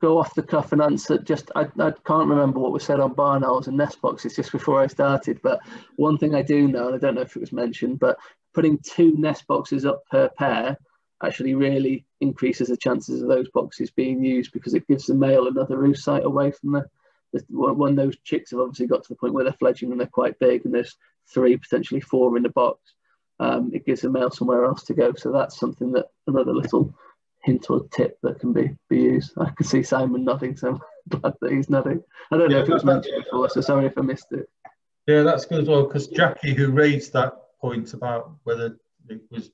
go off the cuff and answer just I, I can't remember what was said on barn owls and nest boxes just before I started but one thing I do know and I don't know if it was mentioned but putting two nest boxes up per pair actually really increases the chances of those boxes being used because it gives the male another roost site away from the, the when those chicks have obviously got to the point where they're fledging and they're quite big and there's three potentially four in the box. Um, it gives the male somewhere else to go. So that's something that another little hint or tip that can be, be used. I can see Simon nodding, so I'm glad that he's nodding. I don't know if it was mentioned before, so sorry if I missed it. Yeah, that's good as well, because Jackie, who raised that point about whether it was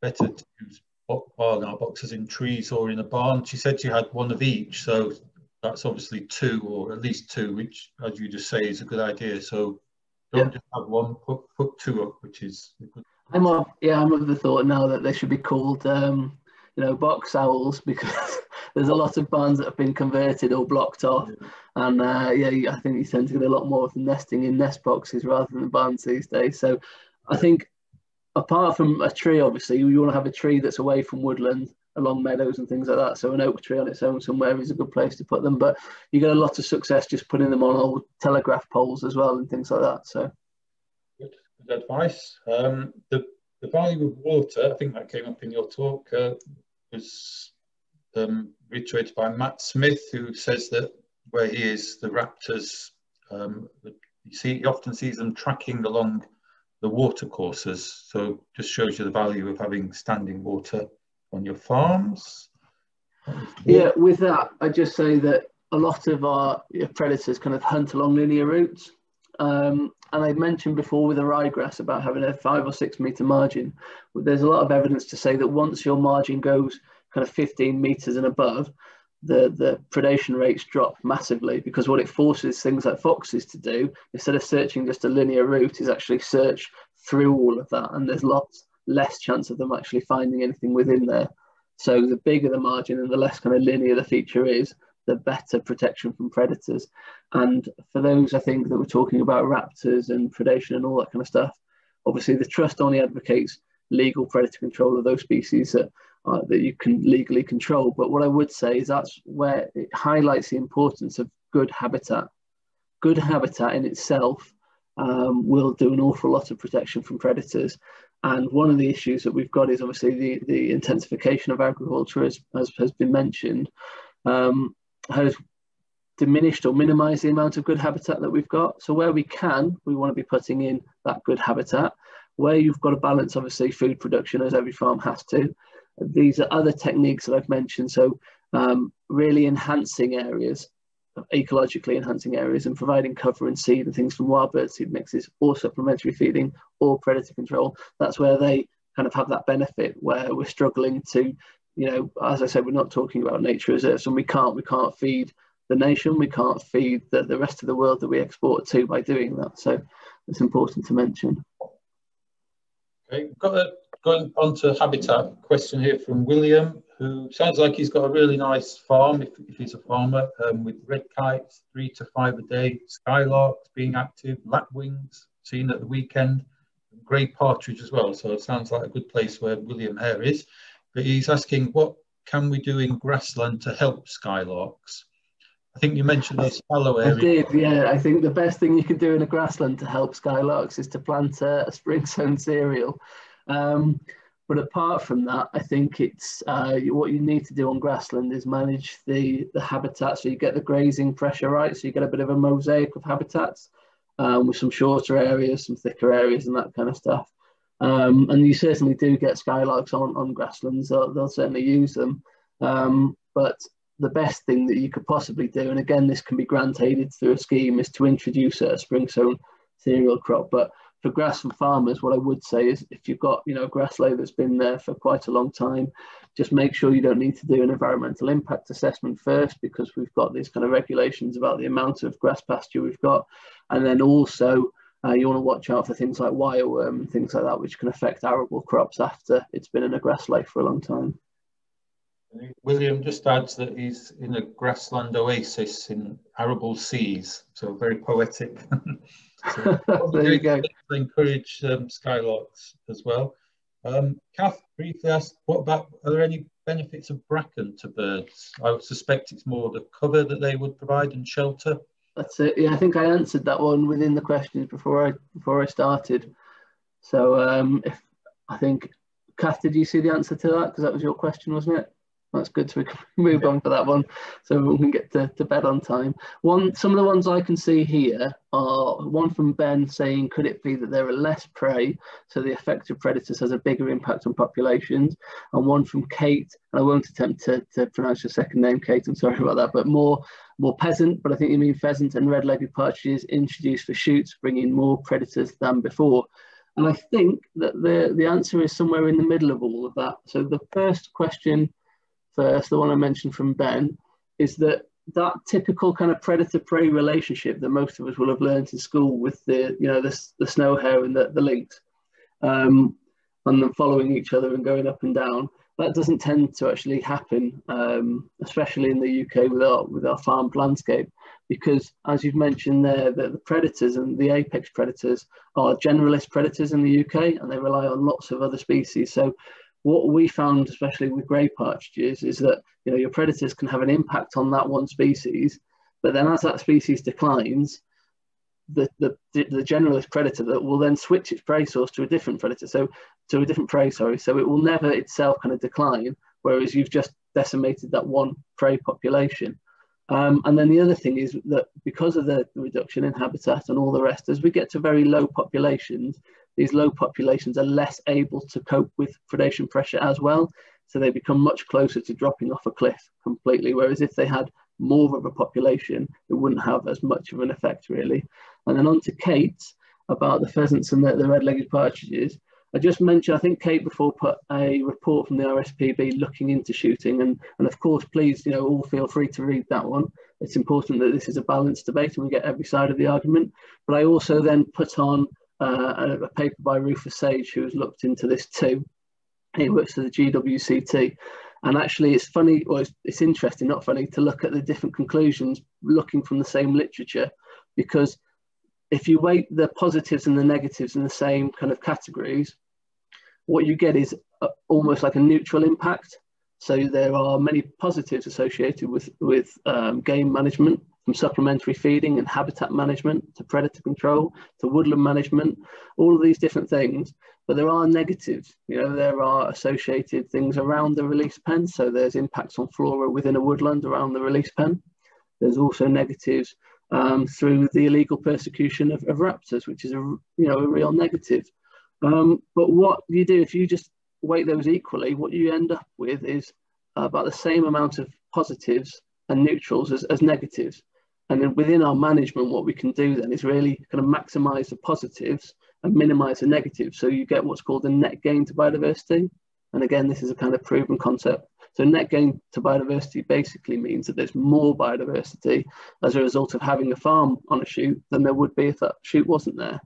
better to use barn owl boxes in trees or in a barn, she said she had one of each, so that's obviously two or at least two, which, as you just say, is a good idea. So don't yeah. just have one, put, put two up, which is good. I'm of, yeah, I'm of the thought now that they should be called um, you know, box owls because there's a lot of barns that have been converted or blocked off. Yeah. And uh, yeah, I think you tend to get a lot more of them nesting in nest boxes rather than barns these days. So I think apart from a tree, obviously, you want to have a tree that's away from woodland along meadows and things like that. So an oak tree on its own somewhere is a good place to put them. But you get a lot of success just putting them on old telegraph poles as well and things like that. So good, good advice. Um, the the value of water, I think that came up in your talk, uh, was um, reiterated by Matt Smith, who says that where he is, the raptors, um, you see, he often sees them tracking along the water courses. So just shows you the value of having standing water on your farms. Yeah, with that, I just say that a lot of our predators kind of hunt along linear routes. Um, and I mentioned before with the ryegrass about having a five or six meter margin. There's a lot of evidence to say that once your margin goes kind of 15 meters and above, the, the predation rates drop massively because what it forces things like foxes to do, instead of searching just a linear route, is actually search through all of that. And there's lots less chance of them actually finding anything within there. So the bigger the margin and the less kind of linear the feature is, the better protection from predators. And for those, I think, that we're talking about raptors and predation and all that kind of stuff, obviously the trust only advocates legal predator control of those species that, uh, that you can legally control. But what I would say is that's where it highlights the importance of good habitat. Good habitat in itself um, will do an awful lot of protection from predators. And one of the issues that we've got is obviously the, the intensification of agriculture, as, as has been mentioned. Um, has diminished or minimized the amount of good habitat that we've got. So where we can, we want to be putting in that good habitat. Where you've got to balance, obviously, food production, as every farm has to. These are other techniques that I've mentioned. So um, really enhancing areas ecologically enhancing areas and providing cover and seed and things from wild bird seed mixes or supplementary feeding or predator control. That's where they kind of have that benefit where we're struggling to, you know, as I said, we're not talking about nature reserves and we can't, we can't feed the nation, we can't feed the, the rest of the world that we export to by doing that. So it's important to mention. Okay, we've got a, going on to habitat question here from William who sounds like he's got a really nice farm if, if he's a farmer um, with red kites, three to five a day, skylarks being active, lapwings seen at the weekend, grey partridge as well. So it sounds like a good place where William Hare is. But he's asking, what can we do in grassland to help skylarks? I think you mentioned this fallow area. I did, yeah. I think the best thing you can do in a grassland to help skylarks is to plant a, a spring sown cereal. Um, but apart from that, I think it's uh, what you need to do on grassland is manage the, the habitat so you get the grazing pressure right. So you get a bit of a mosaic of habitats um, with some shorter areas, some thicker areas, and that kind of stuff. Um, and you certainly do get skylarks on, on grasslands, they'll, they'll certainly use them. Um, but the best thing that you could possibly do, and again, this can be grant aided through a scheme, is to introduce a spring sown cereal crop. But for grass grassland farmers, what I would say is if you've got, you know, grass ley that's been there for quite a long time, just make sure you don't need to do an environmental impact assessment first because we've got these kind of regulations about the amount of grass pasture we've got. And then also uh, you want to watch out for things like wireworm and things like that, which can affect arable crops after it's been in a grass ley for a long time. William just adds that he's in a grassland oasis in arable seas, so very poetic. So there you go. Encourage um, skylarks as well. Um, Kath briefly asked, what about, are there any benefits of bracken to birds? I would suspect it's more the cover that they would provide and shelter. That's it. Yeah, I think I answered that one within the questions before I before I started. So um, if I think, Kath, did you see the answer to that? Because that was your question, wasn't it? That's good. So we can move on for that one, so we can get to, to bed on time. One, some of the ones I can see here are one from Ben saying, could it be that there are less prey, so the effect of predators has a bigger impact on populations? And one from Kate, and I won't attempt to, to pronounce your second name, Kate. I'm sorry about that, but more more peasant, but I think you mean pheasant and red-legged partridges introduced for shoots, bringing more predators than before. And I think that the, the answer is somewhere in the middle of all of that. So the first question first, the one I mentioned from Ben, is that that typical kind of predator-prey relationship that most of us will have learned in school with the, you know, the, the snow hare and the, the lynx, um, and them following each other and going up and down, that doesn't tend to actually happen, um, especially in the UK with our, with our farmed landscape, because as you've mentioned there, that the predators and the apex predators are generalist predators in the UK and they rely on lots of other species. So what we found, especially with grey partridges, is that you know your predators can have an impact on that one species, but then as that species declines, the, the, the generalist predator that will then switch its prey source to a different predator, so to a different prey, sorry. So it will never itself kind of decline, whereas you've just decimated that one prey population. Um, and then the other thing is that because of the reduction in habitat and all the rest, as we get to very low populations, these low populations are less able to cope with predation pressure as well. So they become much closer to dropping off a cliff completely. Whereas if they had more of a population, it wouldn't have as much of an effect really. And then on to Kate about the pheasants and the, the red-legged partridges. I just mentioned, I think Kate before put a report from the RSPB looking into shooting and, and of course, please, you know, all feel free to read that one. It's important that this is a balanced debate and we get every side of the argument. But I also then put on uh, a paper by Rufus Sage, who has looked into this too. He works for the GWCT. And actually, it's funny, or it's, it's interesting, not funny, to look at the different conclusions looking from the same literature, because if you weight the positives and the negatives in the same kind of categories, what you get is a, almost like a neutral impact. So there are many positives associated with, with um, game management, from supplementary feeding and habitat management to predator control to woodland management, all of these different things. But there are negatives, you know, there are associated things around the release pen. So there's impacts on flora within a woodland around the release pen. There's also negatives um, through the illegal persecution of, of, raptors, which is a, you know, a real negative. Um, but what you do if you just weight those equally, what you end up with is about the same amount of positives and neutrals as, as negatives. And then within our management, what we can do then is really kind of maximize the positives and minimize the negatives. So you get what's called a net gain to biodiversity. And again, this is a kind of proven concept. So net gain to biodiversity basically means that there's more biodiversity as a result of having a farm on a shoot than there would be if that shoot wasn't there.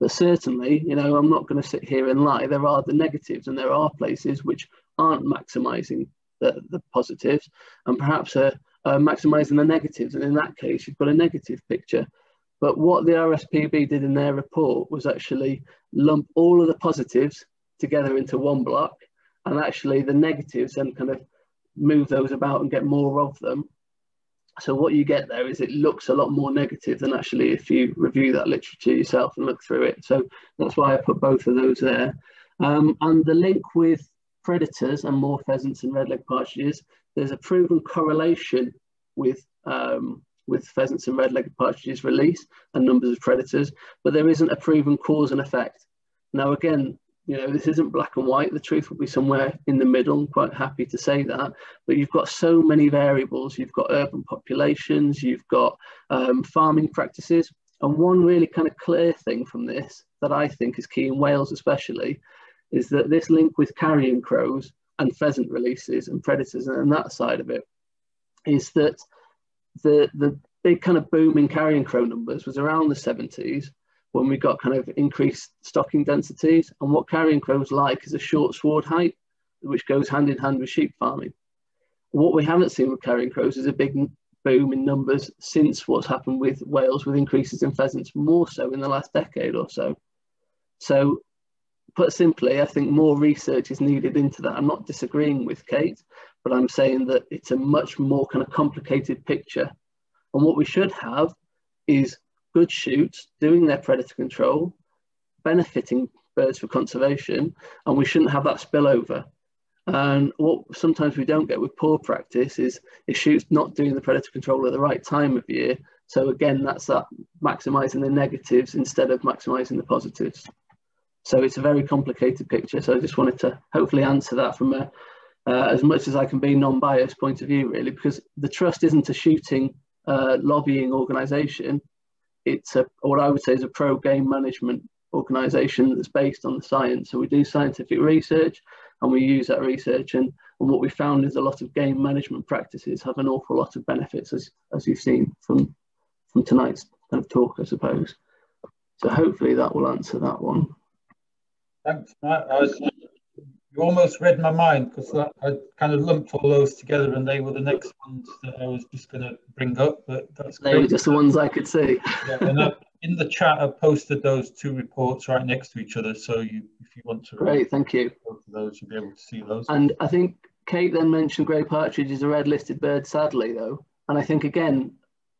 But certainly, you know, I'm not going to sit here and lie. There are the negatives and there are places which aren't maximizing the, the positives and perhaps are, are maximizing the negatives. And in that case, you've got a negative picture. But what the RSPB did in their report was actually lump all of the positives together into one block and actually the negatives and kind of move those about and get more of them. So what you get there is it looks a lot more negative than actually if you review that literature yourself and look through it. So that's why I put both of those there. Um, and the link with predators and more pheasants and red-leg partridges, there's a proven correlation with um, with pheasants and red-legged partridges release and numbers of predators, but there isn't a proven cause and effect. Now, again, you know, this isn't black and white. The truth will be somewhere in the middle. I'm quite happy to say that. But you've got so many variables. You've got urban populations, you've got um, farming practices. And one really kind of clear thing from this that I think is key in Wales, especially, is that this link with carrion crows and pheasant releases and predators and that side of it is that the, the big kind of boom in carrion crow numbers was around the 70s when we got kind of increased stocking densities. And what carrion crows like is a short sward height, which goes hand in hand with sheep farming. What we haven't seen with carrion crows is a big boom in numbers since what's happened with Wales with increases in pheasants, more so in the last decade or so. So, put simply, I think more research is needed into that. I'm not disagreeing with Kate, but I'm saying that it's a much more kind of complicated picture. And what we should have is good shoots, doing their predator control, benefiting birds for conservation, and we shouldn't have that spillover. And what sometimes we don't get with poor practice is, is shoots not doing the predator control at the right time of year. So again, that's that maximizing the negatives instead of maximizing the positives. So it's a very complicated picture. So I just wanted to hopefully answer that from a, uh, as much as I can be non-biased point of view, really, because the trust isn't a shooting uh, lobbying organisation it's a, what I would say is a pro game management organization that's based on the science. So we do scientific research and we use that research. And, and what we found is a lot of game management practices have an awful lot of benefits, as, as you've seen from, from tonight's kind of talk, I suppose. So hopefully that will answer that one. Thanks, Matt. I was you almost read my mind because I, kind of lumped all those together and they were the next ones that I was just going to bring up. But that's they great. were just the ones I could see. yeah, and I, in the chat, I posted those two reports right next to each other. So you, if you want to, great, thank you. Both of those, you'll be able to see those. And I think Kate then mentioned grey partridge is a red listed bird, sadly though. And I think again,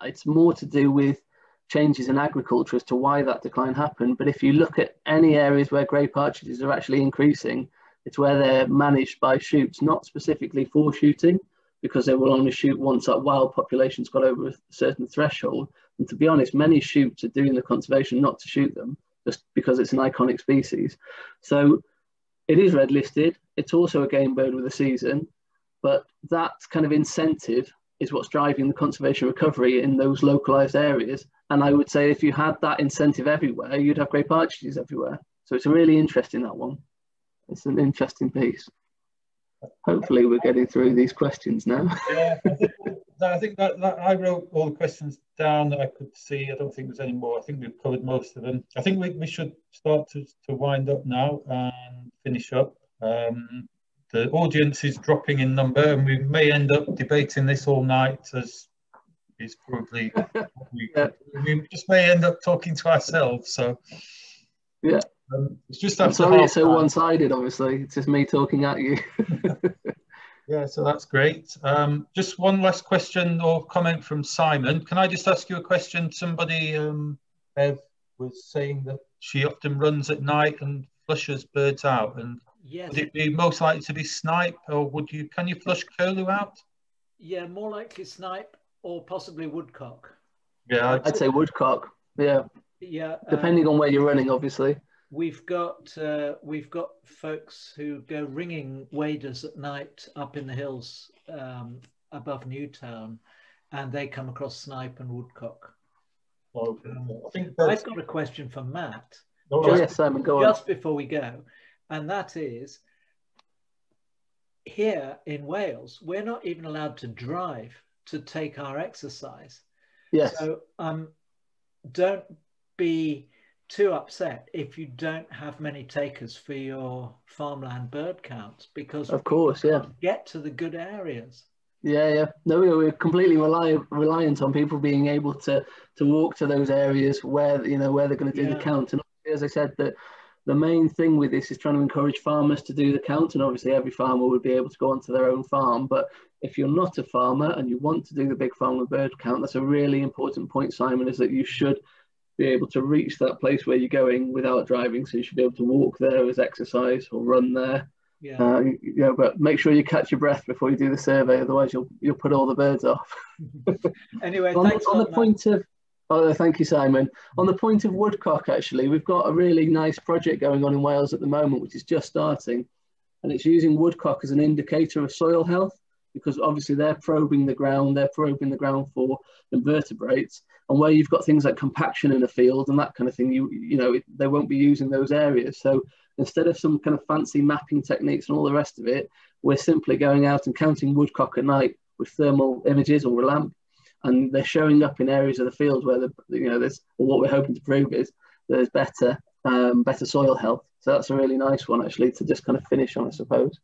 it's more to do with changes in agriculture as to why that decline happened. But if you look at any areas where grey partridges are actually increasing, it's where they're managed by shoots, not specifically for shooting, because they will only shoot once that wild population's got over a certain threshold. And to be honest, many shoots are doing the conservation not to shoot them, just because it's an iconic species. So it is red listed. It's also a game bird with a season, but that kind of incentive is what's driving the conservation recovery in those localized areas. And I would say if you had that incentive everywhere, you'd have grey partridges everywhere. So it's really interesting that one it's an interesting piece. Hopefully, we're getting through these questions now. yeah, I think that, that, I wrote all the questions down that I could see. I don't think there's any more. I think we've covered most of them. I think we, we should start to, to wind up now and finish up. Um, the audience is dropping in number, and we may end up debating this all night, as is probably we, yeah. we just may end up talking to ourselves. So, yeah. Um, it's just I'm sorry it's so one-sided. Obviously, it's just me talking at you. yeah, so that's great. Um, just one last question or comment from Simon. Can I just ask you a question? Somebody, um, Bev, was saying that she often runs at night and flushes birds out. And yes. would it be most likely to be snipe, or would you? Can you flush curlew out? Yeah, more likely snipe or possibly woodcock. Yeah, I'd, I'd say woodcock. Yeah. Yeah. Depending um, on where you're running, obviously we've got uh, we've got folks who go ringing waders at night up in the hills um, above Newtown, and they come across snipe and woodcock. Well, I think I've got a question for Matt all Oh, yes, Simon, go on. just before we go, and that is here in Wales, we're not even allowed to drive to take our exercise. Yes, So um, don't be too upset if you don't have many takers for your farmland bird counts because of course, yeah. get to the good areas. Yeah, yeah. No, we- we're completely rely, reliant on people being able to to walk to those areas where you know where they're going to do Yeah. the count. And as I said, that the main thing with this is trying to encourage farmers to do the count. And obviously, every farmer would be able to go onto their own farm. But if you're not a farmer and you want to do the big farmland bird count, that's a really important point, Simon. Is that you should be able to reach that place where you're going without driving. So you should be able to walk there as exercise or run there. Yeah. Uh, you you know, but make sure you catch your breath before you do the survey, otherwise you'll you'll put all the birds off. anyway, on, on the point of, oh, thank you, Simon. On the point of woodcock, actually, we've got a really nice project going on in Wales at the moment, which is just starting, and it's using woodcock as an indicator of soil health because obviously they're probing the ground, they're probing the ground for invertebrates, and where you've got things like compaction in a field and that kind of thing, you you know it, they won't be using those areas. So instead of some kind of fancy mapping techniques and all the rest of it, we're simply going out and counting woodcock at night with thermal images or a lamp, and they're showing up in areas of the field where the you know there's what we're hoping to prove is there's better um, better soil health. So that's a really nice one actually to just kind of finish on, I suppose.